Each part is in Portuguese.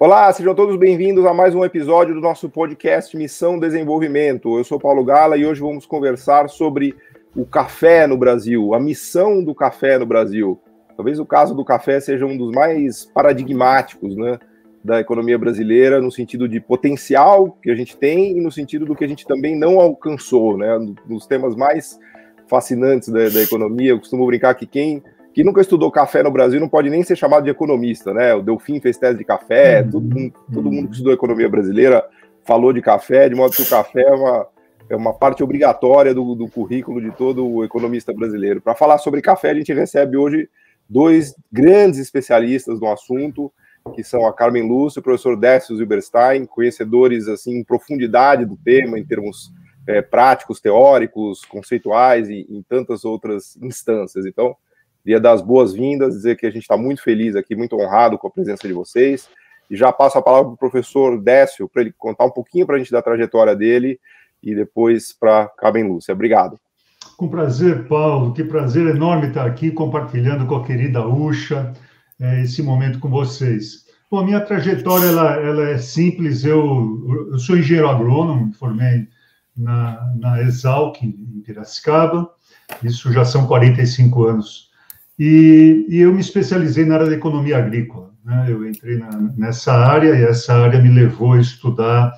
Olá, sejam todos bem-vindos a mais um episódio do nosso podcast Missão Desenvolvimento. Eu sou Paulo Gala e hoje vamos conversar sobre o café no Brasil, a missão do café no Brasil. Talvez o caso do café seja um dos mais paradigmáticos né, da economia brasileira, no sentido de potencial que a gente tem e no sentido do que a gente também não alcançou. Né, nos temas mais fascinantes da, da economia, eu costumo brincar que quem que nunca estudou café no Brasil não pode nem ser chamado de economista, né? O Delfim fez tese de café, uhum. todo, mundo, todo mundo que estudou economia brasileira falou de café, de modo que o café é uma, é uma parte obrigatória do, do currículo de todo o economista brasileiro. Para falar sobre café, a gente recebe hoje dois grandes especialistas no assunto, que são a Carmen Lúcio e o professor Décio Zilberstein, conhecedores assim em profundidade do tema, em termos é, práticos, teóricos, conceituais e em tantas outras instâncias. Então, Queria dar as boas-vindas, dizer que a gente está muito feliz aqui, muito honrado com a presença de vocês. E já passo a palavra para o professor Décio, para ele contar um pouquinho para a gente da trajetória dele e depois para Cabem Lúcia. Obrigado. Com prazer, Paulo. Que prazer enorme estar aqui compartilhando com a querida Ucha é, esse momento com vocês. Bom, a minha trajetória ela, ela é simples. Eu, eu sou engenheiro agrônomo, formei na, na Exalc, em Piracicaba. Isso já são 45 anos e, e, eu me especializei na área da economia agrícola. Né? Eu entrei na, nessa área e essa área me levou a estudar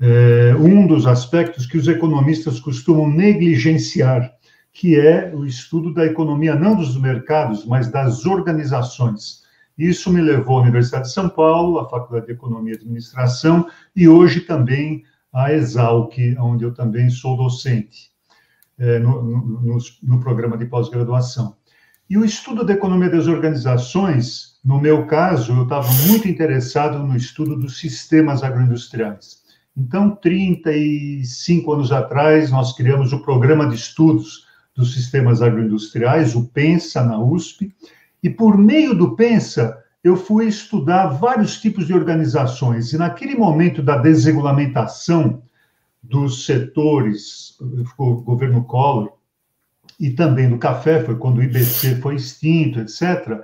é, um dos aspectos que os economistas costumam negligenciar, que é o estudo da economia, não dos mercados, mas das organizações. Isso me levou à Universidade de São Paulo, à Faculdade de Economia e Administração, e hoje também à Exalc, onde eu também sou docente, é, no, no, no programa de pós-graduação. E o estudo da economia das organizações, no meu caso, eu estava muito interessado no estudo dos sistemas agroindustriais. Então, 35 anos atrás, nós criamos o programa de estudos dos sistemas agroindustriais, o PENSA, na USP, e por meio do PENSA, eu fui estudar vários tipos de organizações. E naquele momento da desregulamentação dos setores, o governo Collor, e também do café, foi quando o IBC foi extinto, etc.,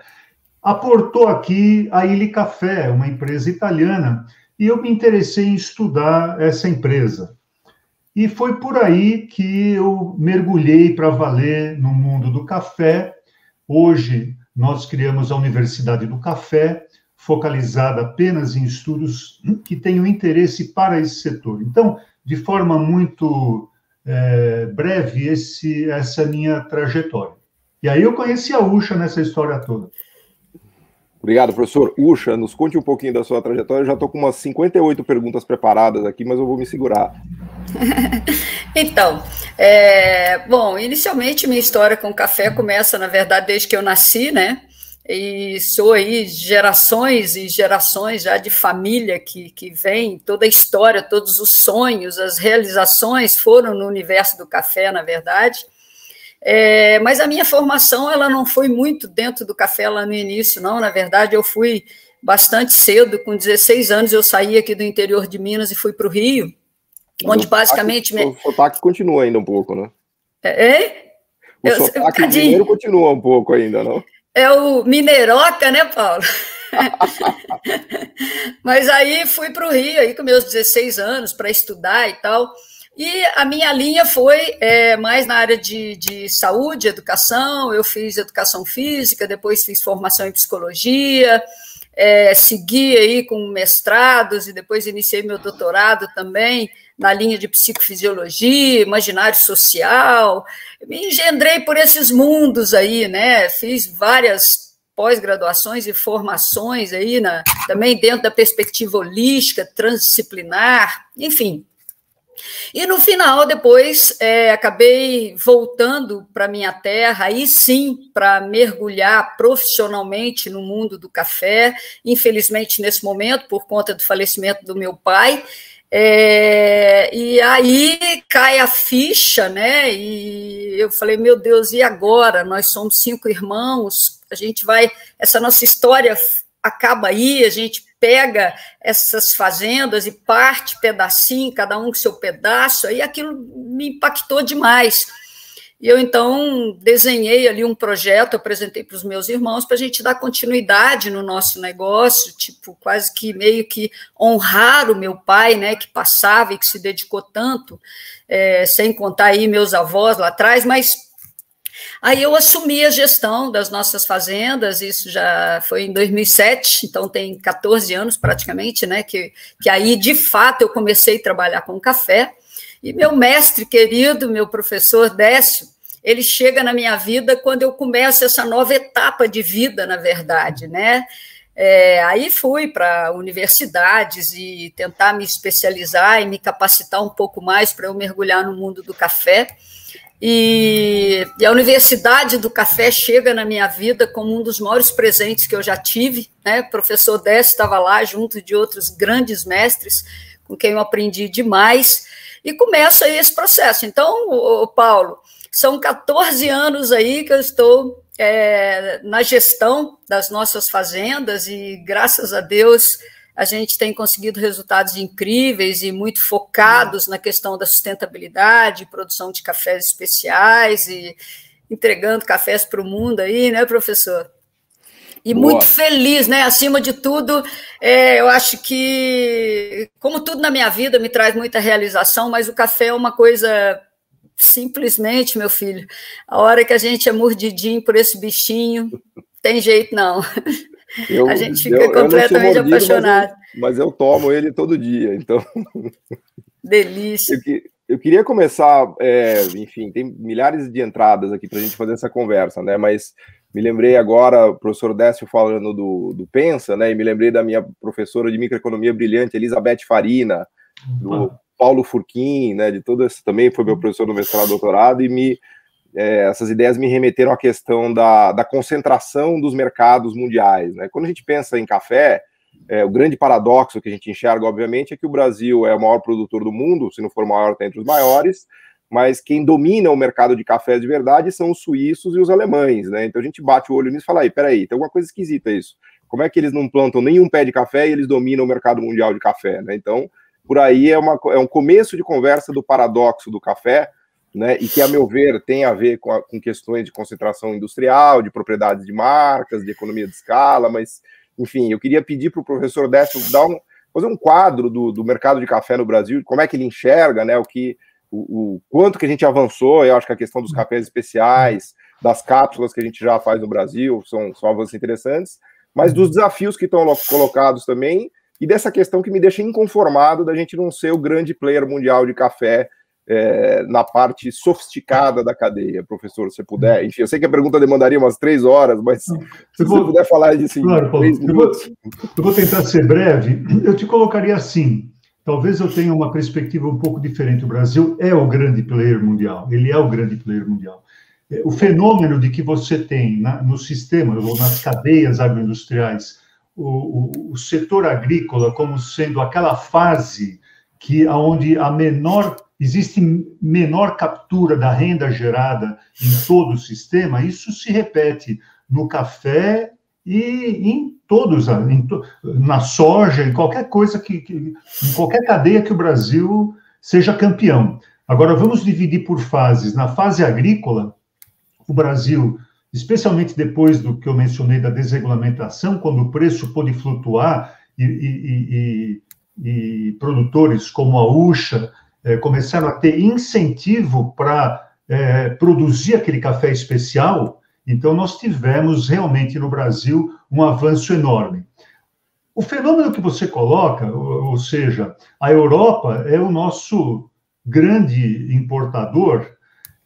aportou aqui a Ilha Café, uma empresa italiana, e eu me interessei em estudar essa empresa. E foi por aí que eu mergulhei para valer no mundo do café. Hoje, nós criamos a Universidade do Café, focalizada apenas em estudos que tenham interesse para esse setor. Então, de forma muito é, breve esse, essa minha trajetória. E aí eu conheci a Ucha nessa história toda. Obrigado, professor. Ucha, nos conte um pouquinho da sua trajetória. Eu já estou com umas 58 perguntas preparadas aqui, mas eu vou me segurar. então, é, bom, inicialmente minha história com café começa, na verdade, desde que eu nasci, né? E sou aí gerações e gerações já de família que, que vem, toda a história, todos os sonhos, as realizações foram no universo do café, na verdade. É, mas a minha formação ela não foi muito dentro do café lá no início, não. Na verdade, eu fui bastante cedo, com 16 anos, eu saí aqui do interior de Minas e fui para o Rio, onde basicamente. O sotaque continua ainda um pouco, né? É? é? O eu, sotaque eu, mineiro continua um pouco ainda, não? É o Mineiroca, né, Paulo? Mas aí fui para o Rio aí com meus 16 anos para estudar e tal. E a minha linha foi é, mais na área de, de saúde, educação. Eu fiz educação física, depois fiz formação em psicologia, é, segui aí com mestrados e depois iniciei meu doutorado também na linha de psicofisiologia, imaginário social, me engendrei por esses mundos aí, né? Fiz várias pós-graduações e formações aí, na, também dentro da perspectiva holística, transdisciplinar, enfim. E no final, depois, é, acabei voltando para minha terra, aí sim, para mergulhar profissionalmente no mundo do café. Infelizmente, nesse momento, por conta do falecimento do meu pai, é, e aí cai a ficha, né? E eu falei, meu Deus, e agora? Nós somos cinco irmãos, a gente vai. Essa nossa história acaba aí, a gente pega essas fazendas e parte pedacinho, cada um com seu pedaço, aí aquilo me impactou demais. E eu então desenhei ali um projeto, apresentei para os meus irmãos para a gente dar continuidade no nosso negócio, tipo, quase que meio que honrar o meu pai, né, que passava e que se dedicou tanto, é, sem contar aí meus avós lá atrás, mas Aí eu assumi a gestão das nossas fazendas, isso já foi em 2007, então tem 14 anos praticamente, né? Que, que aí, de fato, eu comecei a trabalhar com café. E meu mestre querido, meu professor Décio, ele chega na minha vida quando eu começo essa nova etapa de vida, na verdade, né? É, aí fui para universidades e tentar me especializar e me capacitar um pouco mais para eu mergulhar no mundo do café. E, e, a Universidade do Café chega na minha vida como um dos maiores presentes que eu já tive. Né? O professor Décio estava lá, junto de outros grandes mestres, com quem eu aprendi demais. E começa aí esse processo. Então, Paulo, são 14 anos aí que eu estou é, na gestão das nossas fazendas e, graças a Deus, a gente tem conseguido resultados incríveis e muito focados na questão da sustentabilidade, produção de cafés especiais e entregando cafés para o mundo aí, né, professor? E Boa. muito feliz, né? Acima de tudo, é, eu acho que, como tudo na minha vida, me traz muita realização, mas o café é uma coisa simplesmente, meu filho. A hora que a gente é mordidinho por esse bichinho, tem jeito não. Eu, a gente fica eu, completamente eu mordido, apaixonado. Mas eu, mas eu, tomo ele todo dia, então. Delícia. Eu, eu queria começar, é, enfim, tem milhares de entradas aqui para a gente fazer essa conversa, né? Mas me lembrei agora, o professor Décio falando do, do Pensa, né? E me lembrei da minha professora de microeconomia brilhante, Elizabeth Farina, do Paulo Furquim, né? De todo esse também foi meu professor no mestrado doutorado, e me é, essas ideias me remeteram à questão da, da concentração dos mercados mundiais. Né? Quando a gente pensa em café, é, o grande paradoxo que a gente enxerga, obviamente, é que o Brasil é o maior produtor do mundo, se não for o maior, está entre os maiores, mas quem domina o mercado de café de verdade são os suíços e os alemães, né? Então a gente bate o olho nisso e fala, aí, peraí, tem alguma coisa esquisita isso. Como é que eles não plantam nenhum pé de café e eles dominam o mercado mundial de café, né? Então, por aí é, uma, é um começo de conversa do paradoxo do café, né, e que, a meu ver, tem a ver com, a, com, questões de concentração industrial, de propriedades de marcas, de economia de escala, mas, enfim, eu queria pedir para o professor Décio dar um, fazer um quadro do, do, mercado de café no Brasil, como é que ele enxerga, né, o que, o, o, quanto que a gente avançou, eu acho que a questão dos cafés especiais, das cápsulas que a gente já faz no Brasil, são, são avanços interessantes, mas dos desafios que estão colocados também, e dessa questão que me deixa inconformado da gente não ser o grande player mundial de café é, na parte sofisticada da cadeia, professor, se puder. Enfim, eu sei que a pergunta demandaria umas três horas, mas se você puder falar disso em claro, Paulo, três minutos. Eu vou, eu vou tentar ser breve. Eu te colocaria assim. Talvez eu tenha uma perspectiva um pouco diferente. O Brasil é o grande player mundial. Ele é o grande player mundial. É, o fenômeno de que você tem na, no sistema ou nas cadeias agroindustriais o, o, o setor agrícola como sendo aquela fase que aonde a menor existe menor captura da renda gerada em todo o sistema, isso se repete no café e em todos, em to, na soja, em qualquer coisa que, que, em qualquer cadeia que o Brasil seja campeão. Agora vamos dividir por fases. Na fase agrícola, o Brasil, especialmente depois do que eu mencionei da desregulamentação, quando o preço pôde flutuar e, e, e, e produtores como a UXA é, começaram a ter incentivo para é, produzir aquele café especial, então nós tivemos realmente no Brasil um avanço enorme. O fenômeno que você coloca, ou, seja, a Europa é o nosso grande importador,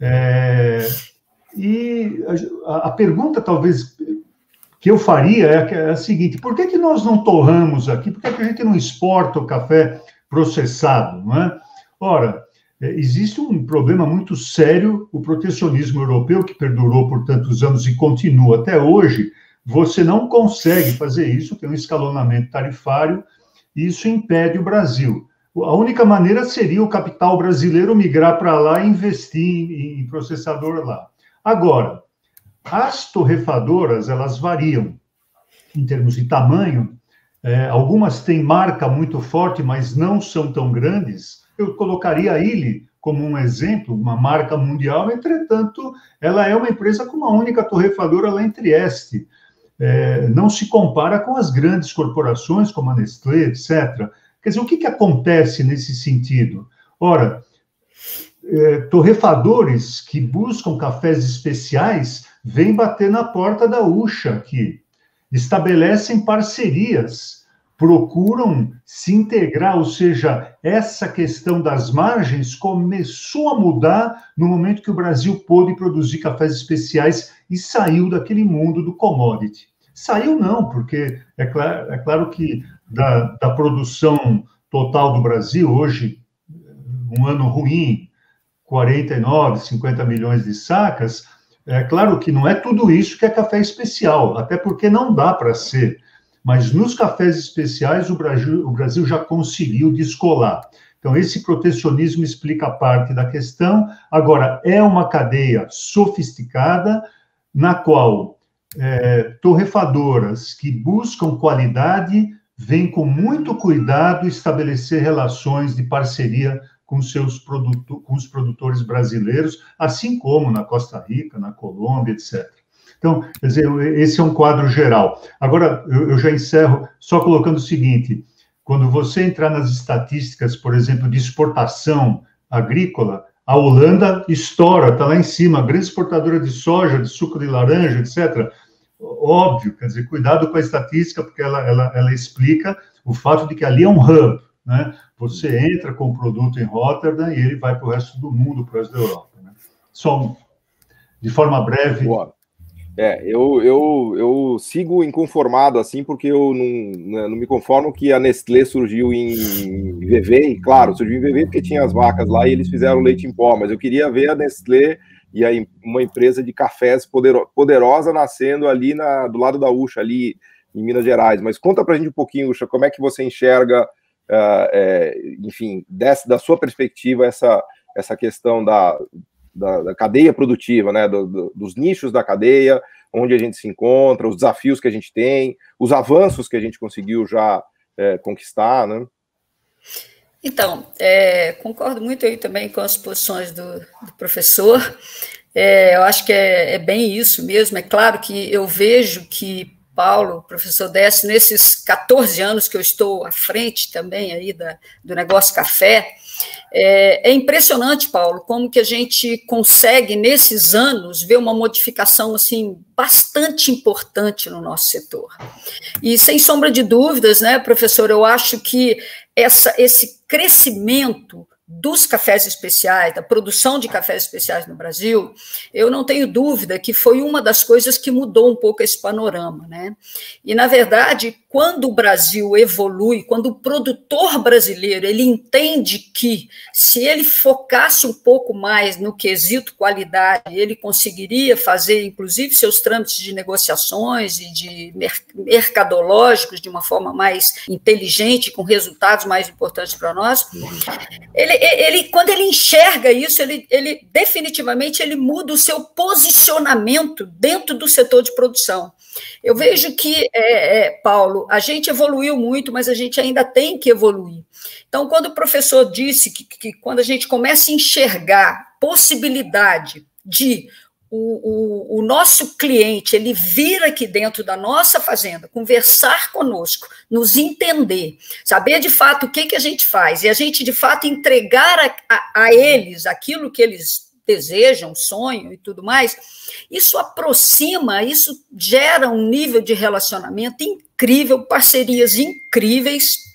é, e a, a, pergunta talvez que eu faria é, é a seguinte: por que, que nós não torramos aqui? Por que, que a gente não exporta o café processado? Não é? Ora, é, existe um problema muito sério, o protecionismo europeu, que perdurou por tantos anos e continua até hoje, você não consegue fazer isso, tem um escalonamento tarifário, e isso impede o Brasil. A única maneira seria o capital brasileiro migrar para lá e investir em processador lá. Agora, as torrefadoras, elas variam em termos de tamanho, é, algumas têm marca muito forte, mas não são tão grandes, eu colocaria a Ilha como um exemplo, uma marca mundial, entretanto, ela é uma empresa com uma única torrefadora lá em Trieste. É, não se compara com as grandes corporações como a Nestlé, etc. Quer dizer, o que, que acontece nesse sentido? Ora, é, torrefadores que buscam cafés especiais vêm bater na porta da Ucha aqui, estabelecem parcerias, procuram se integrar, ou seja, essa questão das margens começou a mudar no momento que o Brasil pôde produzir cafés especiais e saiu daquele mundo do commodity. Saiu não, porque é claro, é claro que da, da produção total do Brasil, hoje, um ano ruim, 49, 50 milhões de sacas, é claro que não é tudo isso que é café especial, até porque não dá para ser. Mas nos cafés especiais, o Brasil, o Brasil já conseguiu descolar. Então, esse protecionismo explica parte da questão. Agora, é uma cadeia sofisticada, na qual é, torrefadoras que buscam qualidade vêm com muito cuidado estabelecer relações de parceria com, seus produto, com os produtores brasileiros, assim como na Costa Rica, na Colômbia, etc. Então, quer dizer, esse é um quadro geral. Agora, eu, já encerro só colocando o seguinte: quando você entrar nas estatísticas, por exemplo, de exportação agrícola, a Holanda estoura, está lá em cima, grande exportadora de soja, de suco de laranja, etc. Óbvio, quer dizer, cuidado com a estatística, porque ela, ela, ela explica o fato de que ali é um hub, né? Você entra com o produto em Rotterdam e ele vai para o resto do mundo, para o resto da Europa. Né? Só de forma breve. Boa. É, eu, eu, eu sigo inconformado assim, porque eu não, né, não me conformo que a Nestlé surgiu em VV, e claro, surgiu em VV porque tinha as vacas lá e eles fizeram leite em pó, mas eu queria ver a Nestlé e a, uma empresa de cafés podero, poderosa nascendo ali na, do lado da Ucha, ali em Minas Gerais. Mas conta pra gente um pouquinho, Ucha, como é que você enxerga uh, é, enfim, dessa, da sua perspectiva, essa, essa questão da, da, da cadeia produtiva, né, do, do, dos nichos da cadeia, onde a gente se encontra, os desafios que a gente tem, os avanços que a gente conseguiu já é, conquistar, né? Então, é, concordo muito aí também com as posições do, do professor. É, eu acho que é, é, bem isso mesmo. É claro que eu vejo que Paulo, professor Décio, nesses 14 anos que eu estou à frente também aí da, do negócio café, é, é, impressionante, Paulo, como que a gente consegue, nesses anos, ver uma modificação assim bastante importante no nosso setor. E, sem sombra de dúvidas, né, professor, eu acho que essa, esse crescimento dos cafés especiais, da produção de cafés especiais no Brasil, eu não tenho dúvida que foi uma das coisas que mudou um pouco esse panorama, né? E na verdade, quando o Brasil evolui, quando o produtor brasileiro ele entende que se ele focasse um pouco mais no quesito qualidade, ele conseguiria fazer, inclusive, seus trâmites de negociações e de mercadológicos de uma forma mais inteligente, com resultados mais importantes para nós. Ele, ele, quando ele enxerga isso, ele, ele definitivamente ele muda o seu posicionamento dentro do setor de produção. Eu vejo que, é, é, Paulo, a gente evoluiu muito, mas a gente ainda tem que evoluir. Então, quando o professor disse que, que quando a gente começa a enxergar possibilidade de o, o, o, nosso cliente ele vir aqui dentro da nossa fazenda, conversar conosco, nos entender, saber de fato o que, que a gente faz e a gente de fato entregar a, a, a eles aquilo que eles desejam, sonham e tudo mais, isso aproxima, isso gera um nível de relacionamento incrível, parcerias incríveis,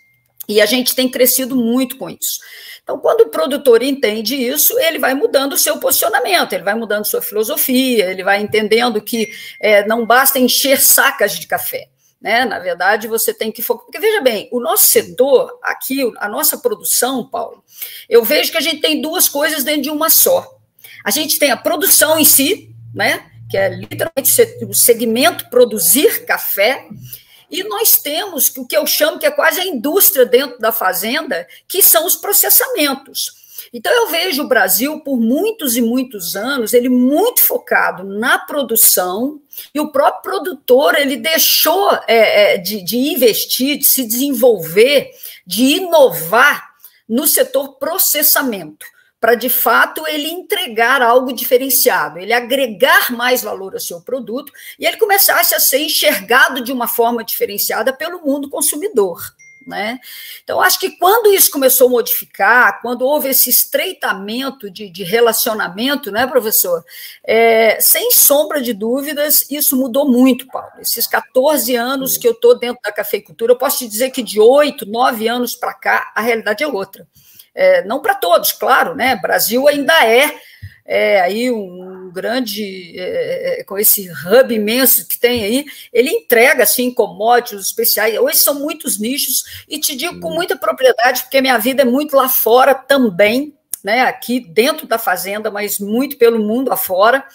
e a gente tem crescido muito com isso. Então, quando o produtor entende isso, ele vai mudando o seu posicionamento, ele vai mudando sua filosofia, ele vai entendendo que é, não basta encher sacas de café. Né? Na verdade, você tem que focar. Porque, veja bem, o nosso setor, aqui, a nossa produção, Paulo, eu vejo que a gente tem duas coisas dentro de uma só. A gente tem a produção em si, né? Que é literalmente o segmento produzir café, e nós temos o que eu chamo que é quase a indústria dentro da fazenda, que são os processamentos. Então eu vejo o Brasil por muitos e muitos anos ele muito focado na produção e o próprio produtor ele deixou é, é de, de investir, de se desenvolver, de inovar no setor processamento para de fato ele entregar algo diferenciado, ele agregar mais valor ao seu produto e ele começasse a ser enxergado de uma forma diferenciada pelo mundo consumidor. Né? Então, acho que quando isso começou a modificar, quando houve esse estreitamento de, de relacionamento, né, professor? É, sem sombra de dúvidas, isso mudou muito, Paulo. Esses 14 anos que eu estou dentro da cafeicultura, eu posso te dizer que de 8, 9 anos para cá, a realidade é outra. É, não para todos, claro, né? Brasil ainda é, é aí um grande, é, é, com esse hub imenso que tem aí, ele entrega assim commodities especiais. Hoje são muitos nichos e te digo com hum. muita propriedade, porque minha vida é muito lá fora também, né? Aqui dentro da fazenda, mas muito pelo mundo afora.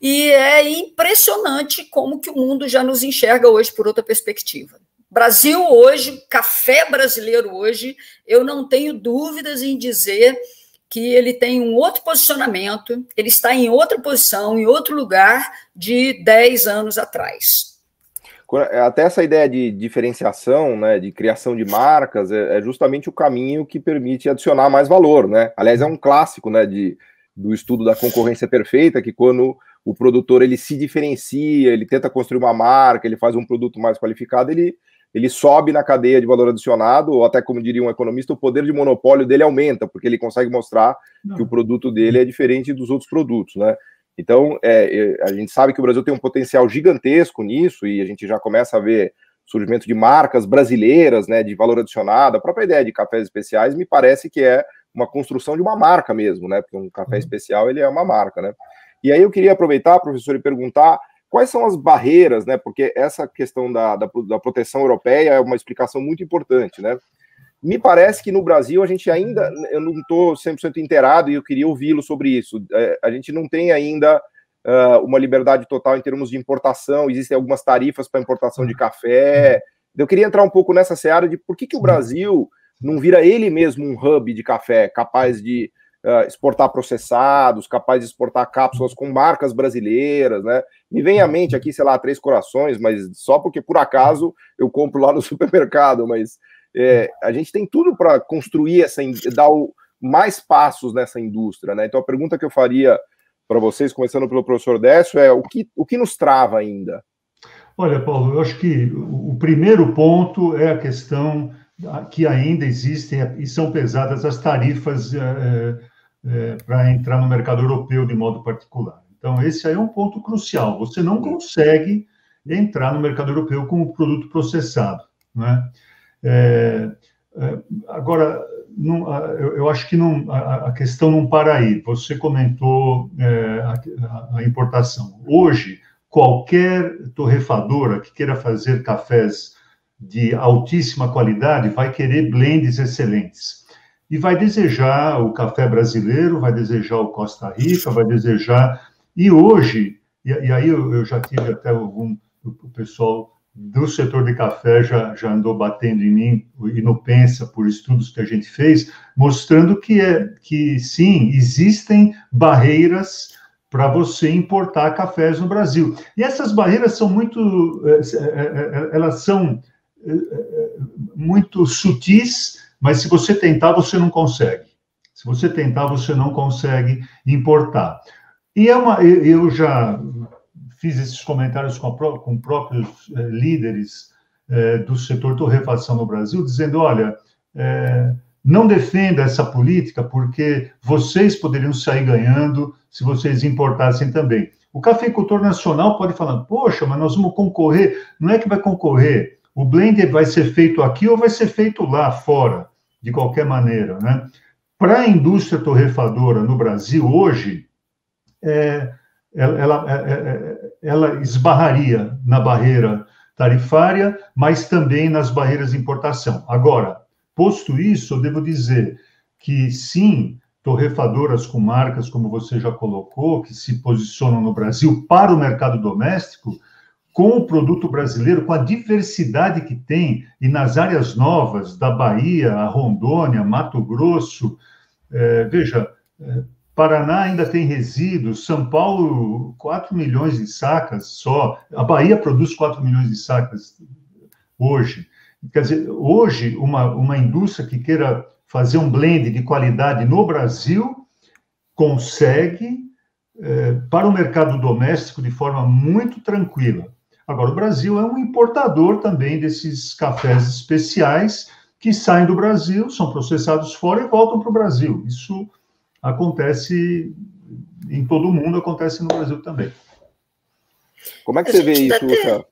E é impressionante como que o mundo já nos enxerga hoje por outra perspectiva. Brasil hoje, café brasileiro hoje, eu não tenho dúvidas em dizer que ele tem um outro posicionamento, ele está em outra posição, em outro lugar de 10 anos atrás. Até essa ideia de diferenciação, né, de criação de marcas, é, é justamente o caminho que permite adicionar mais valor, né? Aliás, é um clássico, né, de, do estudo da concorrência perfeita, que quando o produtor ele se diferencia, ele tenta construir uma marca, ele faz um produto mais qualificado, ele ele sobe na cadeia de valor adicionado, ou até como diria um economista, o poder de monopólio dele aumenta, porque ele consegue mostrar Não. que o produto dele é diferente dos outros produtos, né? Então, é, é, a gente sabe que o Brasil tem um potencial gigantesco nisso, e a gente já começa a ver surgimento de marcas brasileiras, né, de valor adicionado, a própria ideia de cafés especiais me parece que é uma construção de uma marca mesmo, né, porque um café uhum. especial, ele é uma marca, né. E aí eu queria aproveitar, professor, e perguntar Quais são as barreiras, né? Porque essa questão da, da, da, proteção europeia é uma explicação muito importante, né? Me parece que no Brasil a gente ainda, eu não estou 100% inteirado e eu queria ouvi-lo sobre isso. É, a gente não tem ainda uh, uma liberdade total em termos de importação, existem algumas tarifas para importação de café. Eu queria entrar um pouco nessa seara de por que, que o Brasil não vira ele mesmo um hub de café capaz de uh, exportar processados, capaz de exportar cápsulas com marcas brasileiras, né? Me vem à mente aqui, sei lá, Três Corações, mas só porque por acaso eu compro lá no supermercado, mas é, a gente tem tudo para construir essa, dar o, mais passos nessa indústria, né? Então a pergunta que eu faria para vocês, começando pelo professor Décio, é o que, o que nos trava ainda? Olha, Paulo, eu acho que o primeiro ponto é a questão que ainda existem e são pesadas as tarifas é, é, para entrar no mercado europeu de modo particular. Então, esse aí é um ponto crucial. Você não consegue entrar no mercado europeu com o produto processado. Né? É, é, agora, não, eu, eu, acho que não, a, a, questão não para aí. Você comentou é, a, a, importação. Hoje, qualquer torrefadora que queira fazer cafés de altíssima qualidade vai querer blends excelentes e vai desejar o café brasileiro, vai desejar o Costa Rica, vai desejar. E hoje, e, e aí eu, eu, já tive até algum. O pessoal do setor de café já, já andou batendo em mim e no Pensa por estudos que a gente fez, mostrando que, é, que sim, existem barreiras para você importar cafés no Brasil. E essas barreiras são muito, é, é, elas são muito sutis, mas se você tentar, você não consegue. Se você tentar, você não consegue importar. E é uma, eu já fiz esses comentários com, a, com próprios é, líderes é, do setor torrefação no Brasil, dizendo: olha, é, não defenda essa política, porque vocês poderiam sair ganhando se vocês importassem também. O cafeicultor nacional pode falar: poxa, mas nós vamos concorrer. Não é que vai concorrer, o blender vai ser feito aqui ou vai ser feito lá fora, de qualquer maneira, né? Para a indústria torrefadora no Brasil hoje, é, ela, ela, é, é, é, ela esbarraria na barreira tarifária, mas também nas barreiras de importação. Agora, posto isso, eu devo dizer que sim, torrefadoras com marcas, como você já colocou, que se posicionam no Brasil para o mercado doméstico, com o produto brasileiro, com a diversidade que tem, e nas áreas novas da Bahia, a Rondônia, Mato Grosso, é, veja, é, Paraná ainda tem resíduos, São Paulo, 4 milhões de sacas só, a Bahia produz 4 milhões de sacas hoje. Quer dizer, hoje, uma, uma indústria que queira fazer um blend de qualidade no Brasil, consegue é, para o mercado doméstico de forma muito tranquila. Agora, o Brasil é um importador também desses cafés especiais que saem do Brasil, são processados fora e voltam para o Brasil. Isso acontece em todo o mundo, acontece no Brasil também. Como é que você vê isso, Luciano?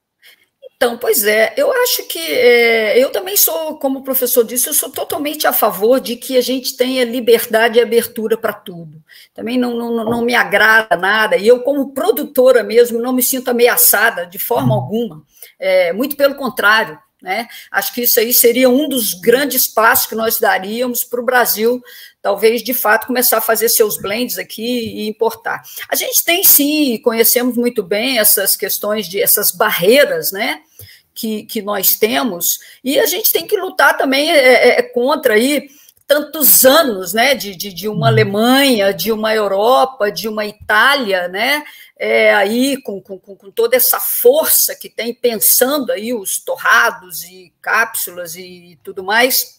Então, pois é, eu acho que é, eu também sou, como o professor disse, eu sou totalmente a favor de que a gente tenha liberdade e abertura para tudo. Também não, não, não me agrada nada, e eu, como produtora mesmo, não me sinto ameaçada de forma uhum. alguma, é, muito pelo contrário. Né? Acho que isso aí seria um dos grandes passos que nós daríamos para o Brasil, talvez de fato começar a fazer seus blends aqui e importar. A gente tem sim, conhecemos muito bem essas questões de essas barreiras, né? Que, que nós temos, e a gente tem que lutar também é, é, é contra aí tantos anos, né, de, de, de, uma Alemanha, de uma Europa, de uma Itália, né, é, aí com, com, com, toda essa força que tem, pensando aí os torrados e cápsulas e tudo mais.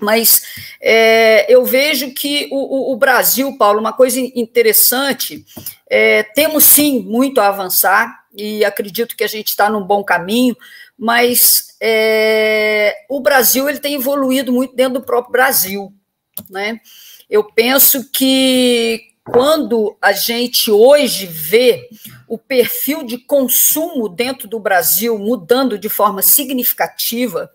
Mas é, eu vejo que o, o, Brasil, Paulo, uma coisa interessante, é, temos sim muito a avançar e acredito que a gente está num bom caminho, mas é, o Brasil ele tem evoluído muito dentro do próprio Brasil. Né? Eu penso que quando a gente hoje vê o perfil de consumo dentro do Brasil mudando de forma significativa,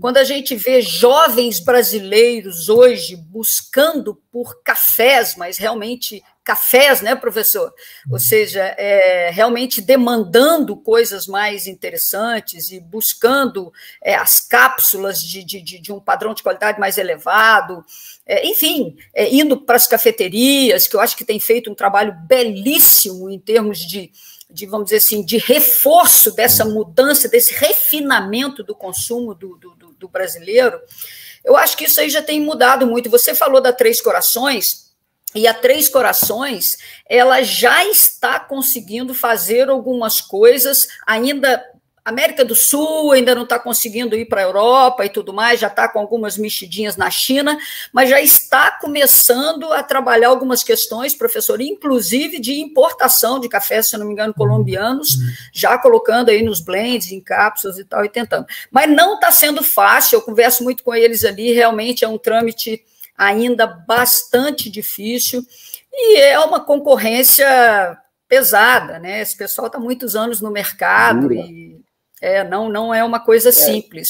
quando a gente vê jovens brasileiros hoje buscando por cafés, mas realmente cafés, né, professor? Ou seja, é, realmente demandando coisas mais interessantes e buscando é, as cápsulas de, de, de, um padrão de qualidade mais elevado, é, enfim, é, indo para as cafeterias, que eu acho que tem feito um trabalho belíssimo em termos de, de vamos dizer assim, de reforço dessa mudança, desse refinamento do consumo do, do, do brasileiro. Eu acho que isso aí já tem mudado muito. Você falou da Três Corações, e a Três Corações, ela já está conseguindo fazer algumas coisas, ainda América do Sul ainda não está conseguindo ir para a Europa e tudo mais, já está com algumas mexidinhas na China, mas já está começando a trabalhar algumas questões, professor, inclusive de importação de café, se não me engano, colombianos, já colocando aí nos blends, em cápsulas e tal, e tentando. Mas não está sendo fácil, eu converso muito com eles ali, realmente é um trâmite ainda bastante difícil e é uma concorrência pesada, né? Esse pessoal está muitos anos no mercado Dura. e é, não, não é uma coisa é. simples.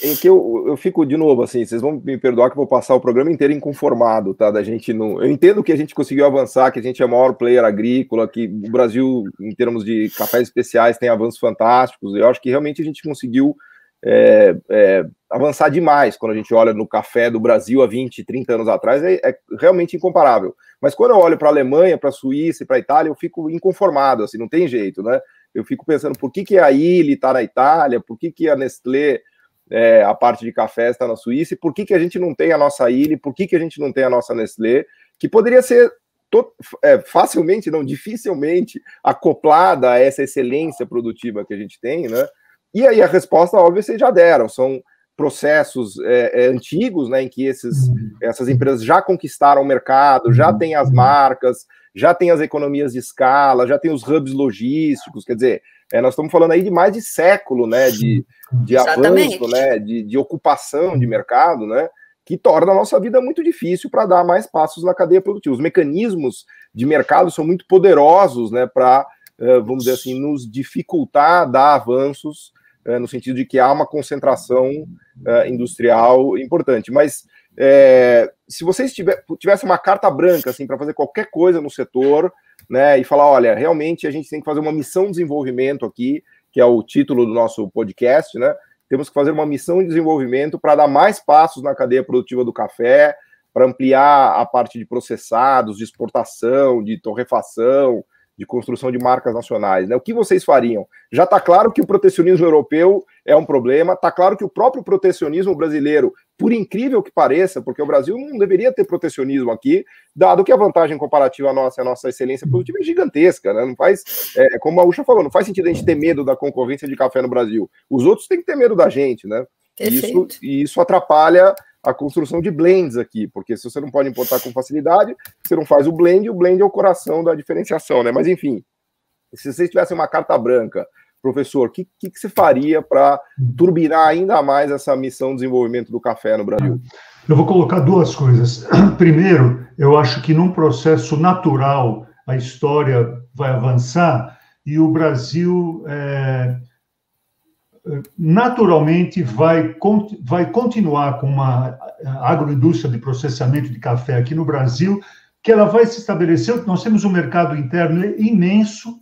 Em que eu, eu fico de novo assim, vocês vão me perdoar que eu vou passar o programa inteiro inconformado, tá? Da gente não. Eu entendo que a gente conseguiu avançar, que a gente é o maior player agrícola, que o Brasil, em termos de cafés especiais, tem avanços fantásticos. Eu acho que realmente a gente conseguiu é, é, avançar demais quando a gente olha no café do Brasil há 20, 30 anos atrás, é, é realmente incomparável. Mas quando eu olho para a Alemanha, para a Suíça e para a Itália, eu fico inconformado, assim, não tem jeito, né? Eu fico pensando por que, que a Ilha está na Itália, por que, que a Nestlé, é, a parte de café, está na Suíça, e por que, que a gente não tem a nossa Ilha, por que, que a gente não tem a nossa Nestlé, que poderia ser é, facilmente, não dificilmente, acoplada a essa excelência produtiva que a gente tem, né? E aí a resposta, óbvio, vocês já deram, são processos é, é, antigos, né, em que esses, uhum. essas empresas já conquistaram o mercado, já têm as marcas, já tem as economias de escala, já tem os hubs logísticos, quer dizer, é, nós estamos falando aí de mais de século, né, de, de avanço, né, de, de ocupação de mercado, né, que torna a nossa vida muito difícil para dar mais passos na cadeia produtiva. Os mecanismos de mercado são muito poderosos, né, para, uh, vamos dizer assim, nos dificultar dar avanços é, no sentido de que há uma concentração é, industrial importante. Mas é, se vocês tivessem uma carta branca assim para fazer qualquer coisa no setor, né, e falar, olha, realmente a gente tem que fazer uma missão de desenvolvimento aqui, que é o título do nosso podcast, né? Temos que fazer uma missão de desenvolvimento para dar mais passos na cadeia produtiva do café, para ampliar a parte de processados, de exportação, de torrefação, de construção de marcas nacionais. Né? O que vocês fariam? Já está claro que o protecionismo europeu é um problema, está claro que o próprio protecionismo brasileiro, por incrível que pareça, porque o Brasil não deveria ter protecionismo aqui, dado que a vantagem comparativa nossa, a nossa excelência produtiva é gigantesca, né? Não faz, é, como a Ucha falou, não faz sentido a gente ter medo da concorrência de café no Brasil. Os outros têm que ter medo da gente, né? E isso, e isso atrapalha a construção de blends aqui, porque se você não pode importar com facilidade, você não faz o blend, o blend é o coração da diferenciação, né? Mas enfim, se vocês tivessem uma carta branca, professor, o que, que, que, você faria para turbinar ainda mais essa missão de desenvolvimento do café no Brasil? Eu vou colocar duas coisas. Primeiro, eu acho que num processo natural a história vai avançar e o Brasil é, naturalmente vai, vai continuar com uma agroindústria de processamento de café aqui no Brasil, que ela vai se estabelecer. Nós temos um mercado interno imenso,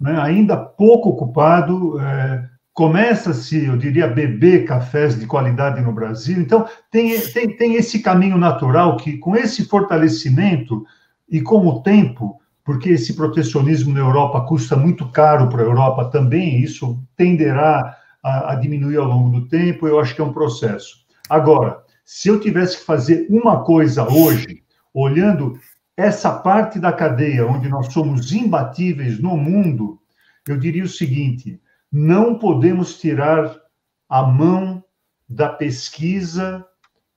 né, ainda pouco ocupado. É, Começa-se, eu diria, a beber cafés de qualidade no Brasil. Então, tem, tem, tem esse caminho natural que, com esse fortalecimento e com o tempo, porque esse protecionismo na Europa custa muito caro para a Europa também, isso tenderá a, a, diminuir ao longo do tempo, eu acho que é um processo. Agora, se eu tivesse que fazer uma coisa hoje, olhando essa parte da cadeia onde nós somos imbatíveis no mundo, eu diria o seguinte: não podemos tirar a mão da pesquisa